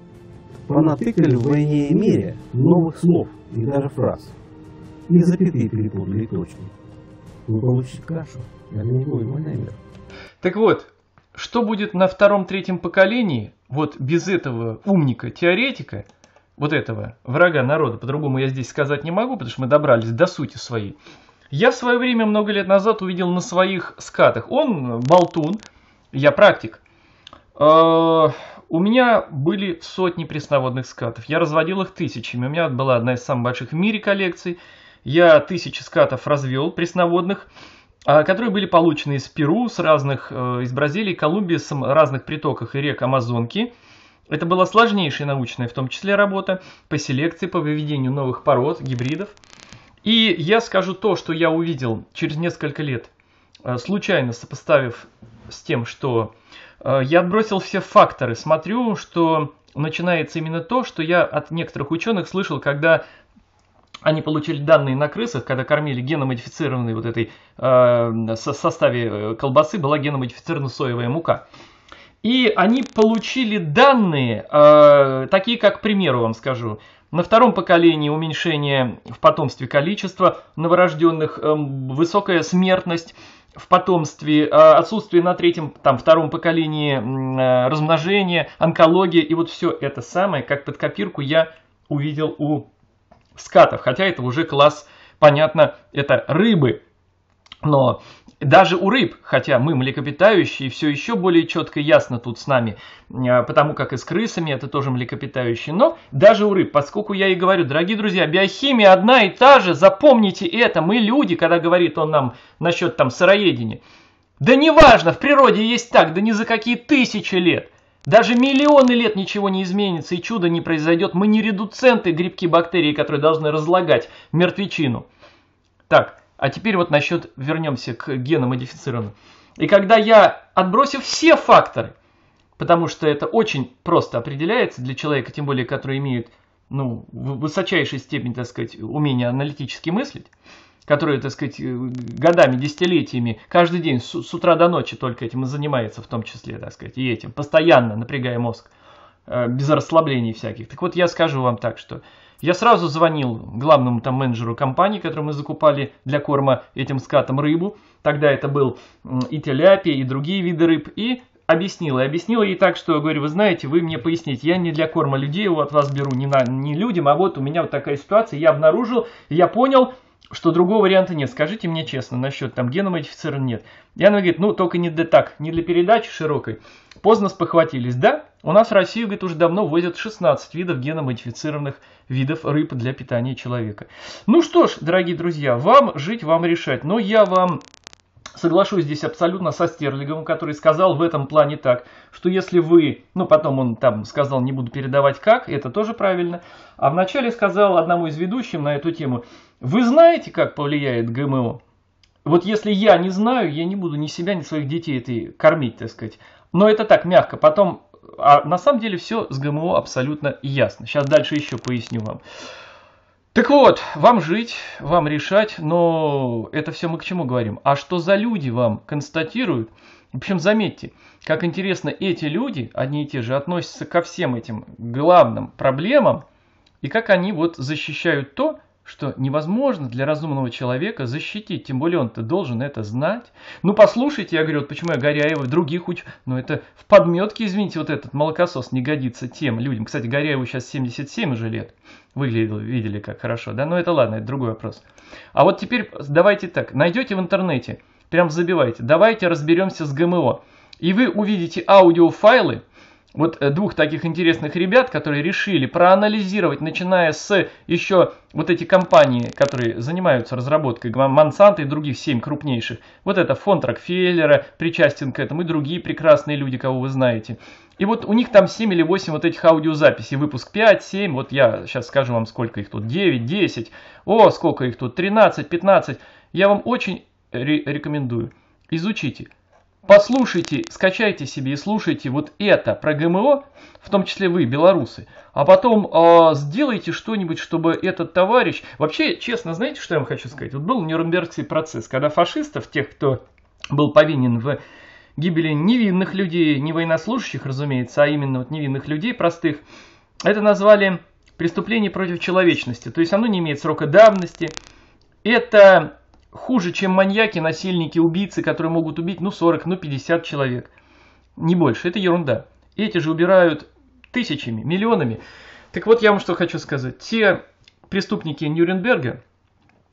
понатыкали в войне и мире новых слов и даже фраз. И запятые перепутали и точки. Вы получите кашу. Это не будет война и мир. Так вот, что будет на втором-третьем поколении, вот без этого умника-теоретика, вот этого врага народа, по-другому я здесь сказать не могу, потому что мы добрались до сути своей. Я в свое время много лет назад увидел на своих скатах. Он болтун, я практик. Э, у меня были сотни пресноводных скатов. Я разводил их тысячами. У меня была одна из самых больших в мире коллекций. Я тысячи скатов развел пресноводных, а, которые были получены из Перу, с разных, э, из Бразилии, Колумбии, с разных притоках и рек Амазонки. Это была сложнейшая научная, в том числе, работа по селекции, по выведению новых пород, гибридов. И я скажу то, что я увидел через несколько лет, э, случайно сопоставив с тем, что Э, я отбросил все факторы. Смотрю, что начинается именно то, что я от некоторых ученых слышал, когда они получили данные на крысах, когда кормили геномодифицированной вот этой э, составе э, колбасы была геномодифицирована соевая мука. И они получили данные, э, такие как, к примеру, вам скажу, на втором поколении уменьшение в потомстве количества новорожденных, э, высокая смертность, в потомстве, а, отсутствие на третьем, там, втором поколении а, размножения, онкология, и вот все это самое, как под копирку я увидел у скатов, хотя это уже класс, понятно, это рыбы, но даже у рыб, хотя мы млекопитающие, все еще более четко и ясно тут с нами, а, потому как и с крысами это тоже млекопитающие, но даже у рыб, поскольку я и говорю, дорогие друзья, биохимия одна и та же, запомните это, мы люди, когда говорит он нам насчет там сыроедения, да неважно, в природе есть так, да не за какие тысячи лет, даже миллионы лет ничего не изменится и чудо не произойдет, мы не редуценты, грибки, бактерии, которые должны разлагать мертвечину. Так, а теперь вот насчет, вернемся к геномодифицированным. И когда я, отбросив все факторы, потому что это очень просто определяется для человека, тем более, который имеет ну, в высочайшей степени, так сказать, умение аналитически мыслить, который, так сказать, годами, десятилетиями, каждый день с, с утра до ночи только этим и занимается, в том числе, так сказать, и этим, постоянно напрягая мозг, э, без расслаблений всяких. Так вот, я скажу вам так, что я сразу звонил главному там менеджеру компании, которую мы закупали для корма этим скатам рыбу. Тогда это был и теляпия, и другие виды рыб. И объяснил. И объяснил ей так, что, говорю, вы знаете, вы мне поясните, я не для корма людей его от вас беру, не, на, не людям, а вот у меня вот такая ситуация, я обнаружил, я понял, что другого варианта нет. Скажите мне честно, насчет там геномодифицирован нет. И она говорит, ну только не для так, не для передачи широкой. Поздно спохватились. Да, у нас в Россию, говорит, уже давно возят 16 видов геномодифицированных видов рыб для питания человека. Ну что ж, дорогие друзья, вам жить, вам решать. Но я вам соглашусь здесь абсолютно со Стерлиговым, который сказал в этом плане так, что если вы, ну потом он там сказал, не буду передавать как, это тоже правильно, а вначале сказал одному из ведущим на эту тему, вы знаете, как повлияет ГМО? Вот если я не знаю, я не буду ни себя, ни своих детей этой кормить, так сказать. Но это так, мягко. Потом, а на самом деле все с ГМО абсолютно ясно. Сейчас дальше еще поясню вам. Так вот, вам жить, вам решать, но это все мы к чему говорим? А что за люди вам констатируют? В общем, заметьте, как интересно эти люди, одни и те же, относятся ко всем этим главным проблемам, и как они вот защищают то, что невозможно для разумного человека защитить, тем более он-то должен это знать. Ну, послушайте, я говорю, вот почему я Горяева других учу, но это в подметке, извините, вот этот молокосос не годится тем людям. Кстати, Горяеву сейчас 77 уже лет, выглядел, видели как хорошо, да, но это ладно, это другой вопрос. А вот теперь давайте так, найдете в интернете, прям забивайте, давайте разберемся с ГМО, и вы увидите аудиофайлы, вот э, двух таких интересных ребят, которые решили проанализировать, начиная с еще вот эти компании, которые занимаются разработкой Монсанто и других семь крупнейших. Вот это фонд Рокфеллера причастен к этому и другие прекрасные люди, кого вы знаете. И вот у них там 7 или 8 вот этих аудиозаписей, выпуск 5, 7, вот я сейчас скажу вам, сколько их тут, 9, 10, о, сколько их тут, 13, 15. Я вам очень рекомендую, изучите. Послушайте, скачайте себе и слушайте вот это про ГМО, в том числе вы, белорусы, а потом э, сделайте что-нибудь, чтобы этот товарищ... Вообще, честно, знаете, что я вам хочу сказать? Вот был Нюрнбергский процесс, когда фашистов, тех, кто был повинен в гибели невинных людей, не военнослужащих, разумеется, а именно вот невинных людей простых, это назвали преступление против человечности. То есть оно не имеет срока давности. Это хуже, чем маньяки, насильники, убийцы, которые могут убить, ну, 40, ну, 50 человек. Не больше. Это ерунда. Эти же убирают тысячами, миллионами. Так вот, я вам что хочу сказать. Те преступники Нюрнберга,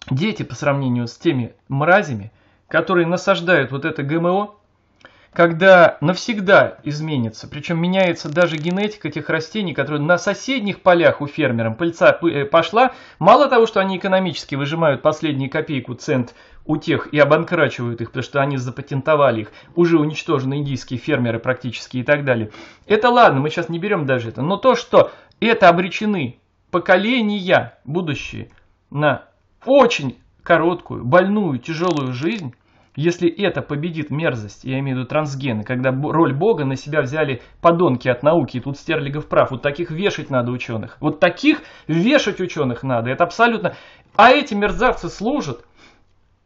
дети по сравнению с теми мразями, которые насаждают вот это ГМО, когда навсегда изменится, причем меняется даже генетика тех растений, которые на соседних полях у фермеров пыльца э, пошла, мало того, что они экономически выжимают последнюю копейку, цент у тех и обанкрачивают их, потому что они запатентовали их, уже уничтожены индийские фермеры практически и так далее. Это ладно, мы сейчас не берем даже это, но то, что это обречены поколения будущие на очень короткую, больную, тяжелую жизнь, если это победит мерзость, я имею в виду трансгены, когда роль Бога на себя взяли подонки от науки, и тут Стерлигов прав, вот таких вешать надо ученых. Вот таких вешать ученых надо, это абсолютно... А эти мерзавцы служат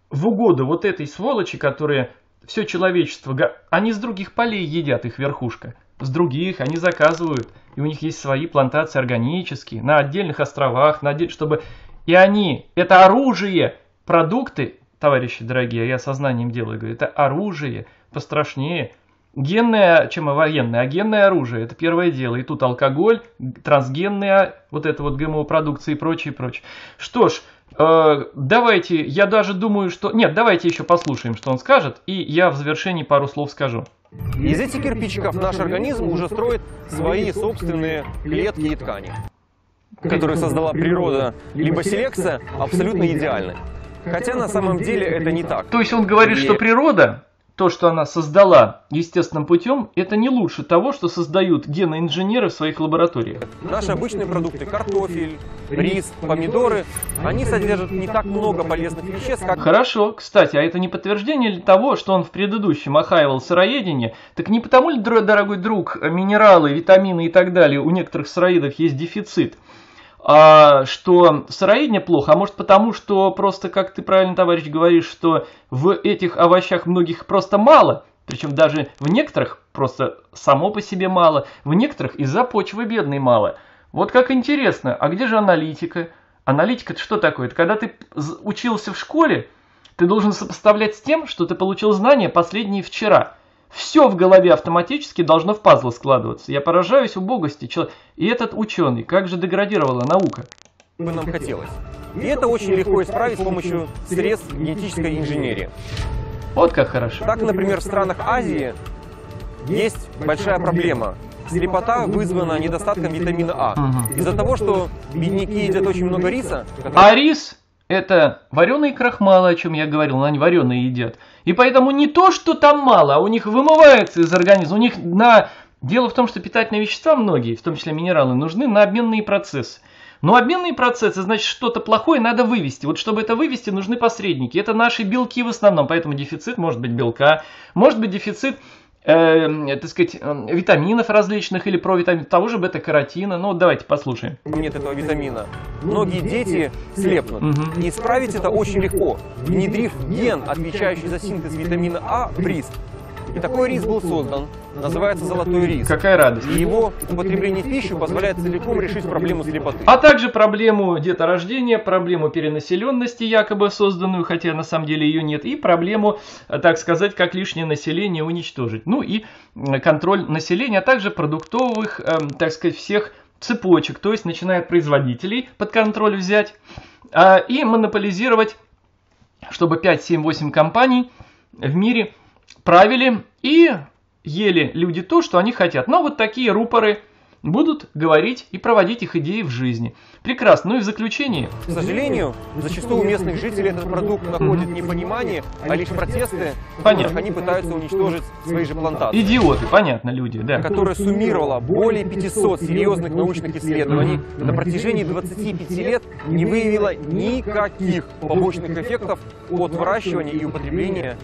в угоду вот этой сволочи, которые все человечество, они с других полей едят их верхушка, с других, они заказывают, и у них есть свои плантации органические, на отдельных островах, на отдель... чтобы... И они, это оружие, продукты товарищи дорогие, я сознанием делаю, говорю, это оружие пострашнее. Генное, чем и военное, а генное оружие, это первое дело. И тут алкоголь, трансгенная, вот это вот ГМО-продукция и прочее, прочее. Что ж, э, давайте, я даже думаю, что... Нет, давайте еще послушаем, что он скажет, и я в завершении пару слов скажу. Из этих кирпичиков наш организм уже строит свои собственные клетки и ткани, которые создала природа, либо селекция, абсолютно идеальны. Хотя на самом деле это не так. То есть он говорит, что природа, то, что она создала естественным путем, это не лучше того, что создают геноинженеры в своих лабораториях. Наши обычные продукты, картофель, рис, помидоры, они содержат не так много полезных веществ, как... Хорошо, кстати, а это не подтверждение ли того, что он в предыдущем охаивал сыроедение? Так не потому ли, дорогой друг, минералы, витамины и так далее, у некоторых сыроедов есть дефицит? А, что сыроедение плохо, а может потому, что просто, как ты правильно, товарищ, говоришь, что в этих овощах многих просто мало, причем даже в некоторых просто само по себе мало, в некоторых из-за почвы бедной мало. Вот как интересно, а где же аналитика? Аналитика это что такое? Это когда ты учился в школе, ты должен сопоставлять с тем, что ты получил знания последние вчера – все в голове автоматически должно в пазлы складываться. Я поражаюсь убогости. И этот ученый, как же деградировала наука? бы нам хотелось. И это очень легко исправить с помощью средств генетической инженерии. Вот как хорошо. Так, например, в странах Азии есть большая проблема. Слепота вызвана недостатком витамина А. Угу. Из-за того, что бедняки едят очень много риса. Который... А рис это вареные крахмалы, о чем я говорил, они вареные едят. И поэтому не то, что там мало, а у них вымывается из организма. У них на... Дело в том, что питательные вещества многие, в том числе минералы, нужны на обменные процессы. Но обменные процессы, значит, что-то плохое надо вывести. Вот чтобы это вывести, нужны посредники. Это наши белки в основном, поэтому дефицит может быть белка, может быть дефицит э, так сказать, э, витаминов различных или провитаминов, того же бета-каротина. Ну, давайте послушаем. Нет этого витамина. Многие дети слепнут. Угу. И исправить это очень легко, внедрив ген, отвечающий за синтез витамина А в рис. И такой рис был создан. Называется золотой рис. Какая радость. И его употребление в пищу позволяет целиком решить проблему слепоты. А также проблему деторождения, проблему перенаселенности, якобы созданную, хотя на самом деле ее нет, и проблему, так сказать, как лишнее население уничтожить. Ну и контроль населения, а также продуктовых, эм, так сказать, всех цепочек, то есть начиная от производителей под контроль взять а, и монополизировать, чтобы 5, 7, 8 компаний в мире правили и ели люди то, что они хотят. Но вот такие рупоры будут говорить и проводить их идеи в жизни. Прекрасно. Ну и в заключение. К сожалению, зачастую у местных жителей этот продукт находит не понимание, а лишь протесты, которых они пытаются уничтожить свои же плантации. Идиоты, понятно, люди, да. Которая суммировала более 500 серьезных научных исследований на протяжении 25 лет не выявила никаких побочных эффектов от выращивания и употребления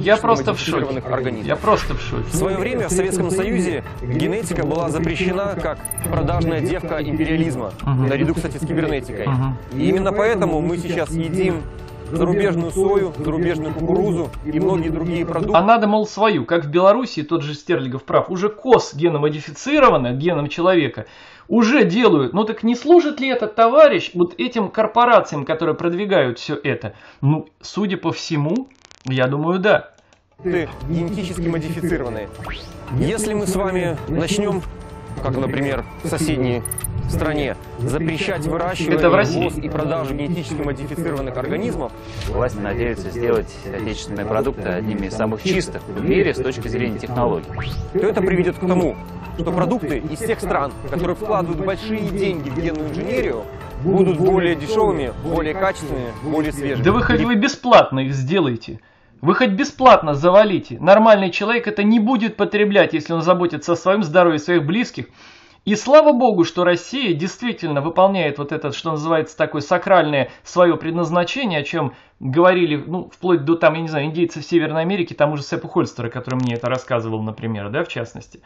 я просто в шоке. организмов. Я просто в шоке. В свое время в Советском Союзе генетика была запрещена как продажная девка империализма, угу. наряду, кстати, с кибернетикой. Угу. И именно поэтому мы сейчас едим зарубежную сою, зарубежную кукурузу и многие другие продукты. А надо, мол, свою, как в Беларуси, тот же Стерлигов прав, уже кос геномодифицировано, геном человека, уже делают. Ну так не служит ли этот товарищ вот этим корпорациям, которые продвигают все это? Ну, судя по всему, я думаю, да. Генетически модифицированные. Если мы с вами начнем, как, например, в соседней стране, запрещать выращивание, Это в России. и продажу генетически модифицированных организмов, власти надеются сделать отечественные продукты одними из самых чистых в мире с точки зрения технологий. То это приведет к тому, что продукты из тех стран, которые вкладывают большие деньги в генную инженерию, будут более дешевыми, более качественными, более свежими. Да вы хоть вы бесплатно их сделаете. Вы хоть бесплатно завалите. Нормальный человек это не будет потреблять, если он заботится о своем здоровье, своих близких. И слава богу, что Россия действительно выполняет вот это, что называется, такое сакральное свое предназначение, о чем говорили, ну, вплоть до, там, я не знаю, индейцев Северной Америки, тому же Сэпа Хольстера, который мне это рассказывал, например, да, в частности.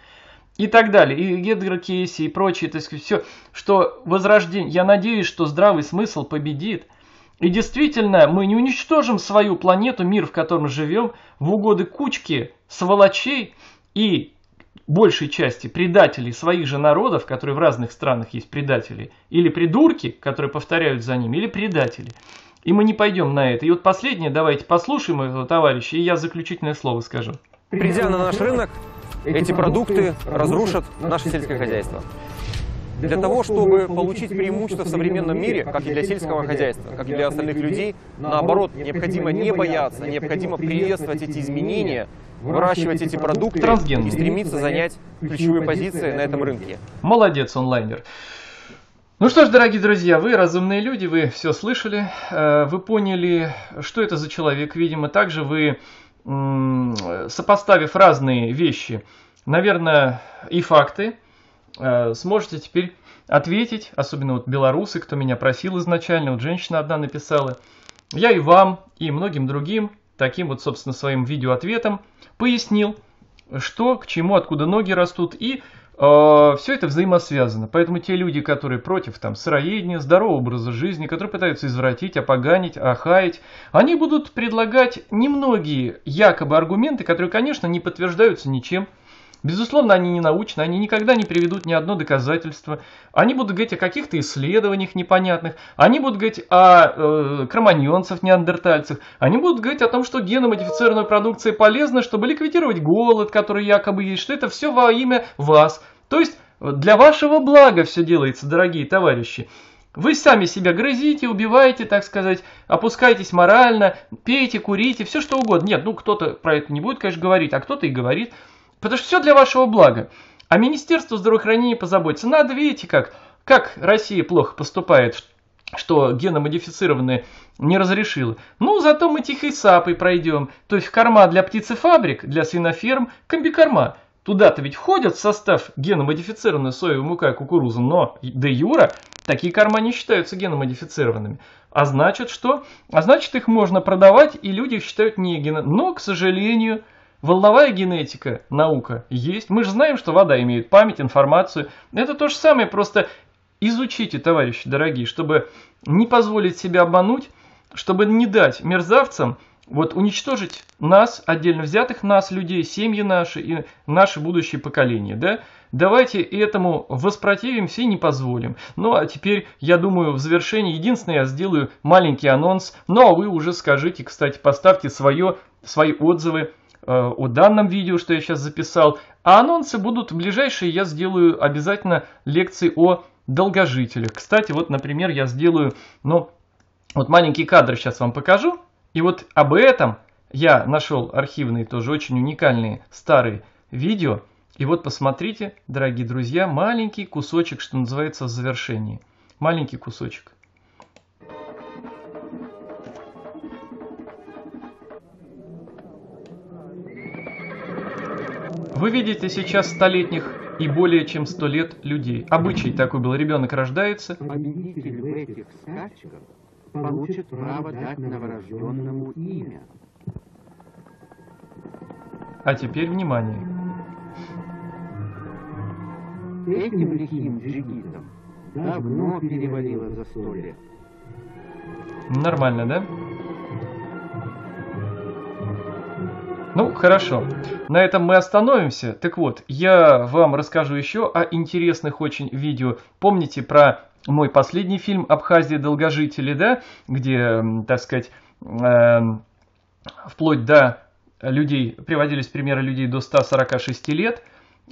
И так далее, и Гедгар Кейси, и прочее, то есть все, что возрождение, я надеюсь, что здравый смысл победит, и действительно, мы не уничтожим свою планету, мир, в котором живем, в угоды кучки сволочей и большей части предателей своих же народов, которые в разных странах есть предатели, или придурки, которые повторяют за ними, или предатели. И мы не пойдем на это. И вот последнее, давайте послушаем этого товарища, и я заключительное слово скажу. Придя на наш рынок, эти продукты разрушат наше сельское хозяйство. Для того, чтобы получить преимущество в современном мире, как и для сельского хозяйства, как и для остальных людей, наоборот, необходимо не бояться, необходимо приветствовать эти изменения, выращивать эти продукты и стремиться занять ключевые позиции на этом рынке. Молодец, онлайнер. Ну что ж, дорогие друзья, вы разумные люди, вы все слышали, э, вы поняли, что это за человек. Видимо, также вы, сопоставив разные вещи, наверное, и факты, сможете теперь ответить, особенно вот белорусы, кто меня просил изначально, вот женщина одна написала. Я и вам, и многим другим, таким вот, собственно, своим видеоответом пояснил, что, к чему, откуда ноги растут, и э, все это взаимосвязано. Поэтому те люди, которые против там сыроедения, здорового образа жизни, которые пытаются извратить, опоганить, охаять, они будут предлагать немногие якобы аргументы, которые, конечно, не подтверждаются ничем, Безусловно, они не научны, они никогда не приведут ни одно доказательство. Они будут говорить о каких-то исследованиях непонятных, они будут говорить о э, кроманьонцах, неандертальцах, они будут говорить о том, что геномодифицированная продукция полезна, чтобы ликвидировать голод, который якобы есть, что это все во имя вас. То есть для вашего блага все делается, дорогие товарищи. Вы сами себя грызите, убиваете, так сказать, опускаетесь морально, пейте, курите, все что угодно. Нет, ну кто-то про это не будет, конечно, говорить, а кто-то и говорит. Потому что все для вашего блага. А Министерство здравоохранения позаботится. Надо, видите, как, как Россия плохо поступает, что геномодифицированные не разрешила. Ну, зато мы тихой сапой пройдем. То есть корма для птицефабрик, для свиноферм, комбикорма. Туда-то ведь входят в состав геномодифицированная соевая мука и кукуруза, но де юра такие корма не считаются геномодифицированными. А значит что? А значит их можно продавать и люди их считают не гено. Но, к сожалению, Волновая генетика, наука есть. Мы же знаем, что вода имеет память, информацию. Это то же самое, просто изучите, товарищи дорогие, чтобы не позволить себя обмануть, чтобы не дать мерзавцам вот уничтожить нас, отдельно взятых нас, людей, семьи наши и наши будущие поколения, да? Давайте этому воспротивимся и не позволим. Ну а теперь, я думаю, в завершении единственное я сделаю маленький анонс. Ну а вы уже скажите, кстати, поставьте свое, свои отзывы о данном видео, что я сейчас записал. А анонсы будут ближайшие, я сделаю обязательно лекции о долгожителях. Кстати, вот, например, я сделаю, ну, вот маленький кадр сейчас вам покажу. И вот об этом я нашел архивные, тоже очень уникальные старые видео. И вот посмотрите, дорогие друзья, маленький кусочек, что называется, в завершении. Маленький кусочек. Вы видите сейчас столетних и более чем сто лет людей. Обычай такой был. Ребенок рождается. Победитель в этих скачках получит право дать новорожденному имя. А теперь внимание. Этим лихим джигитам давно перевалило за сто лет. Нормально, да? Ну, хорошо. На этом мы остановимся. Так вот, я вам расскажу еще о интересных очень видео. Помните про мой последний фильм «Абхазия долгожители», да? Где, так сказать, э, вплоть до людей, приводились примеры людей до 146 лет.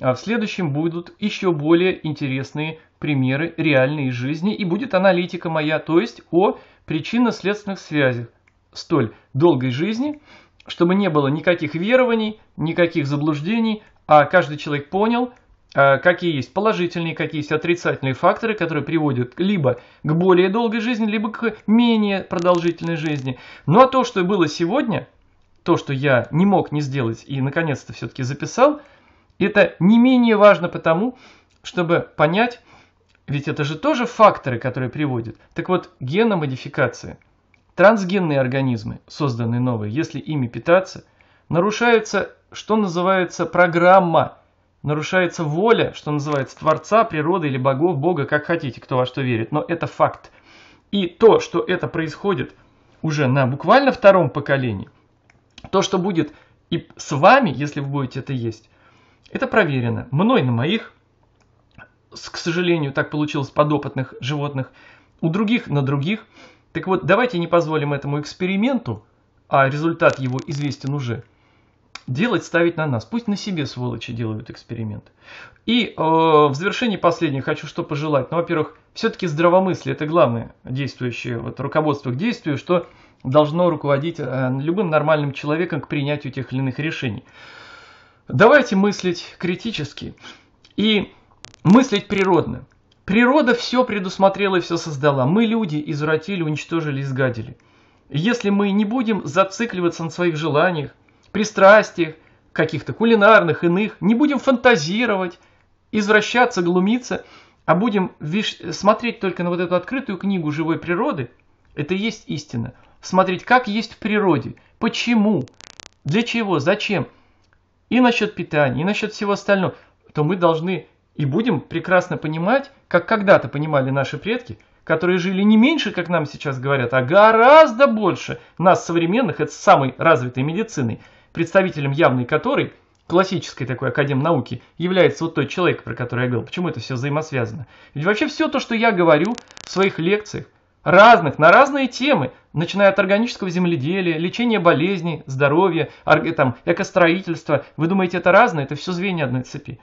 А в следующем будут еще более интересные примеры реальной жизни и будет аналитика моя, то есть о причинно-следственных связях столь долгой жизни – чтобы не было никаких верований, никаких заблуждений, а каждый человек понял, а, какие есть положительные, какие есть отрицательные факторы, которые приводят либо к более долгой жизни, либо к менее продолжительной жизни. Ну а то, что было сегодня, то, что я не мог не сделать и наконец-то все-таки записал, это не менее важно потому, чтобы понять, ведь это же тоже факторы, которые приводят. Так вот, геномодификация – Трансгенные организмы, созданные новые, если ими питаться, нарушается, что называется, программа, нарушается воля, что называется, Творца, природы или богов, Бога, как хотите, кто во что верит, но это факт. И то, что это происходит уже на буквально втором поколении, то, что будет и с вами, если вы будете это есть, это проверено. Мной на моих, к сожалению, так получилось подопытных животных, у других на других – так вот, давайте не позволим этому эксперименту, а результат его известен уже, делать, ставить на нас. Пусть на себе сволочи делают эксперимент. И э, в завершении последнее хочу что пожелать. Ну, во-первых, все-таки здравомыслие – это главное действующее вот, руководство к действию, что должно руководить э, любым нормальным человеком к принятию тех или иных решений. Давайте мыслить критически и мыслить природно. Природа все предусмотрела и все создала. Мы, люди, извратили, уничтожили, изгадили. если мы не будем зацикливаться на своих желаниях, пристрастиях, каких-то кулинарных, иных, не будем фантазировать, извращаться, глумиться, а будем смотреть только на вот эту открытую книгу живой природы, это и есть истина. Смотреть, как есть в природе, почему, для чего, зачем, и насчет питания, и насчет всего остального, то мы должны и будем прекрасно понимать, как когда-то понимали наши предки, которые жили не меньше, как нам сейчас говорят, а гораздо больше нас современных, это самой развитой медициной, представителем явной которой, классической такой академ науки, является вот тот человек, про который я говорил. Почему это все взаимосвязано? Ведь вообще все то, что я говорю в своих лекциях, разных, на разные темы, начиная от органического земледелия, лечения болезней, здоровья, там, экостроительства. Вы думаете, это разное? Это все звенья одной цепи.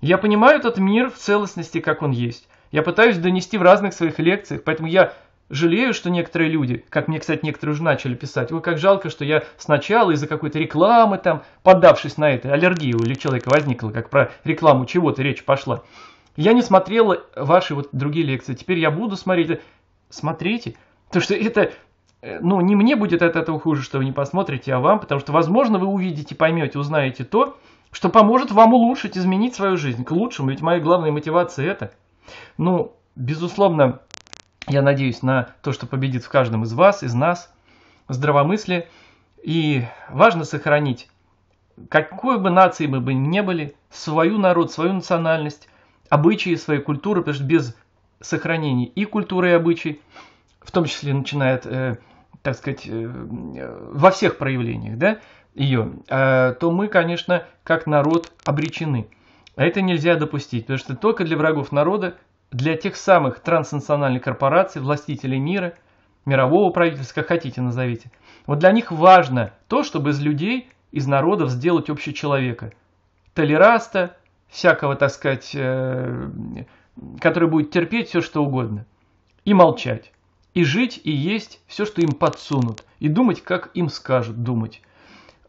Я понимаю этот мир в целостности, как он есть. Я пытаюсь донести в разных своих лекциях, поэтому я жалею, что некоторые люди, как мне, кстати, некоторые уже начали писать, ой, как жалко, что я сначала из-за какой-то рекламы, там, поддавшись на это, аллергия у человека возникла, как про рекламу чего-то речь пошла. Я не смотрела ваши вот другие лекции, теперь я буду смотреть. Смотрите, потому что это, э, ну, не мне будет от этого хуже, что вы не посмотрите, а вам, потому что, возможно, вы увидите, поймете, узнаете то, что поможет вам улучшить, изменить свою жизнь к лучшему. Ведь моя главная мотивация это. Ну, безусловно, я надеюсь на то, что победит в каждом из вас, из нас, здравомыслие. И важно сохранить, какой бы нации мы бы ни были, свою народ, свою национальность, обычаи своей культуры, потому что без сохранения и культуры, и обычаи, в том числе начинает, э, так сказать, э, во всех проявлениях, да, ее, э, то мы, конечно, как народ обречены. А это нельзя допустить, потому что только для врагов народа, для тех самых транснациональных корпораций, властителей мира, мирового правительства, как хотите назовите, вот для них важно то, чтобы из людей, из народов сделать общечеловека. Толераста, всякого, так сказать, э, который будет терпеть все, что угодно. И молчать. И жить, и есть все, что им подсунут. И думать, как им скажут думать.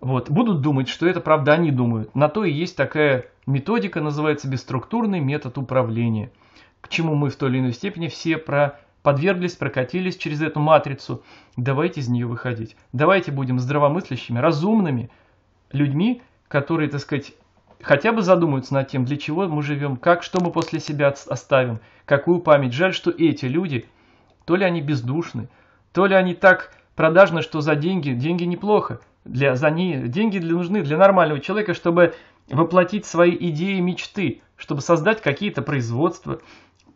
Вот, будут думать, что это правда они думают. На то и есть такая методика, называется бесструктурный метод управления, к чему мы в той или иной степени все про подверглись, прокатились через эту матрицу. Давайте из нее выходить. Давайте будем здравомыслящими, разумными людьми, которые, так сказать, хотя бы задумаются над тем, для чего мы живем, как, что мы после себя оставим, какую память. Жаль, что эти люди, то ли они бездушны, то ли они так продажны, что за деньги, деньги неплохо, для, за не, деньги для, нужны для нормального человека, чтобы воплотить свои идеи, мечты, чтобы создать какие-то производства,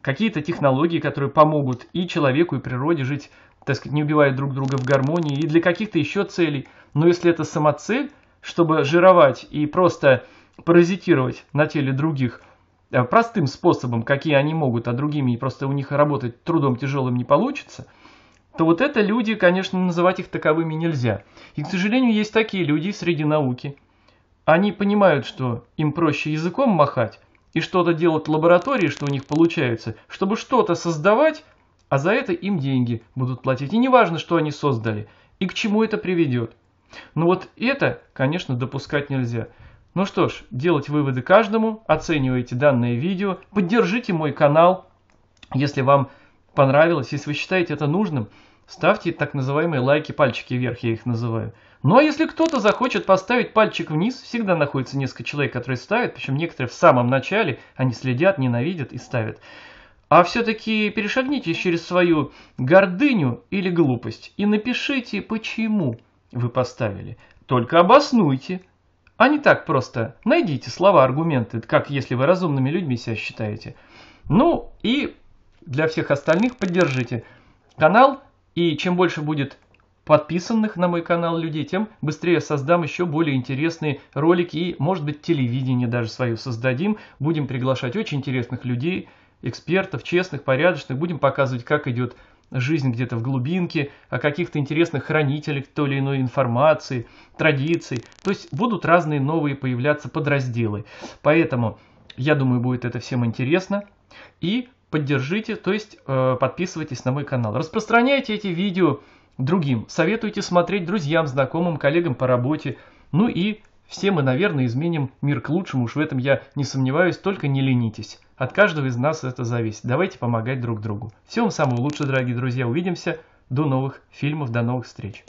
какие-то технологии, которые помогут и человеку, и природе жить, так сказать, не убивая друг друга в гармонии, и для каких-то еще целей. Но если это самоцель, чтобы жировать и просто паразитировать на теле других э, простым способом, какие они могут, а другими просто у них работать трудом тяжелым не получится, то вот это люди, конечно, называть их таковыми нельзя. И, к сожалению, есть такие люди среди науки. Они понимают, что им проще языком махать и что-то делать в лаборатории, что у них получается, чтобы что-то создавать, а за это им деньги будут платить. И не важно, что они создали и к чему это приведет. Но вот это, конечно, допускать нельзя. Ну что ж, делать выводы каждому, оценивайте данное видео, поддержите мой канал, если вам понравилось, если вы считаете это нужным, ставьте так называемые лайки, пальчики вверх, я их называю. Ну а если кто-то захочет поставить пальчик вниз, всегда находится несколько человек, которые ставят, причем некоторые в самом начале, они следят, ненавидят и ставят. А все-таки перешагните через свою гордыню или глупость и напишите, почему вы поставили. Только обоснуйте. А не так просто. Найдите слова, аргументы, как если вы разумными людьми себя считаете. Ну и для всех остальных поддержите канал. И чем больше будет подписанных на мой канал людей, тем быстрее создам еще более интересные ролики и, может быть, телевидение даже свое создадим. Будем приглашать очень интересных людей, экспертов, честных, порядочных. Будем показывать, как идет жизнь где-то в глубинке, о каких-то интересных хранителях той или иной информации, традиций. То есть будут разные новые появляться подразделы. Поэтому, я думаю, будет это всем интересно. И поддержите, то есть э, подписывайтесь на мой канал. Распространяйте эти видео другим. Советуйте смотреть друзьям, знакомым, коллегам по работе. Ну и все мы, наверное, изменим мир к лучшему, уж в этом я не сомневаюсь, только не ленитесь. От каждого из нас это зависит. Давайте помогать друг другу. Всего вам самого лучшего, дорогие друзья. Увидимся. До новых фильмов, до новых встреч.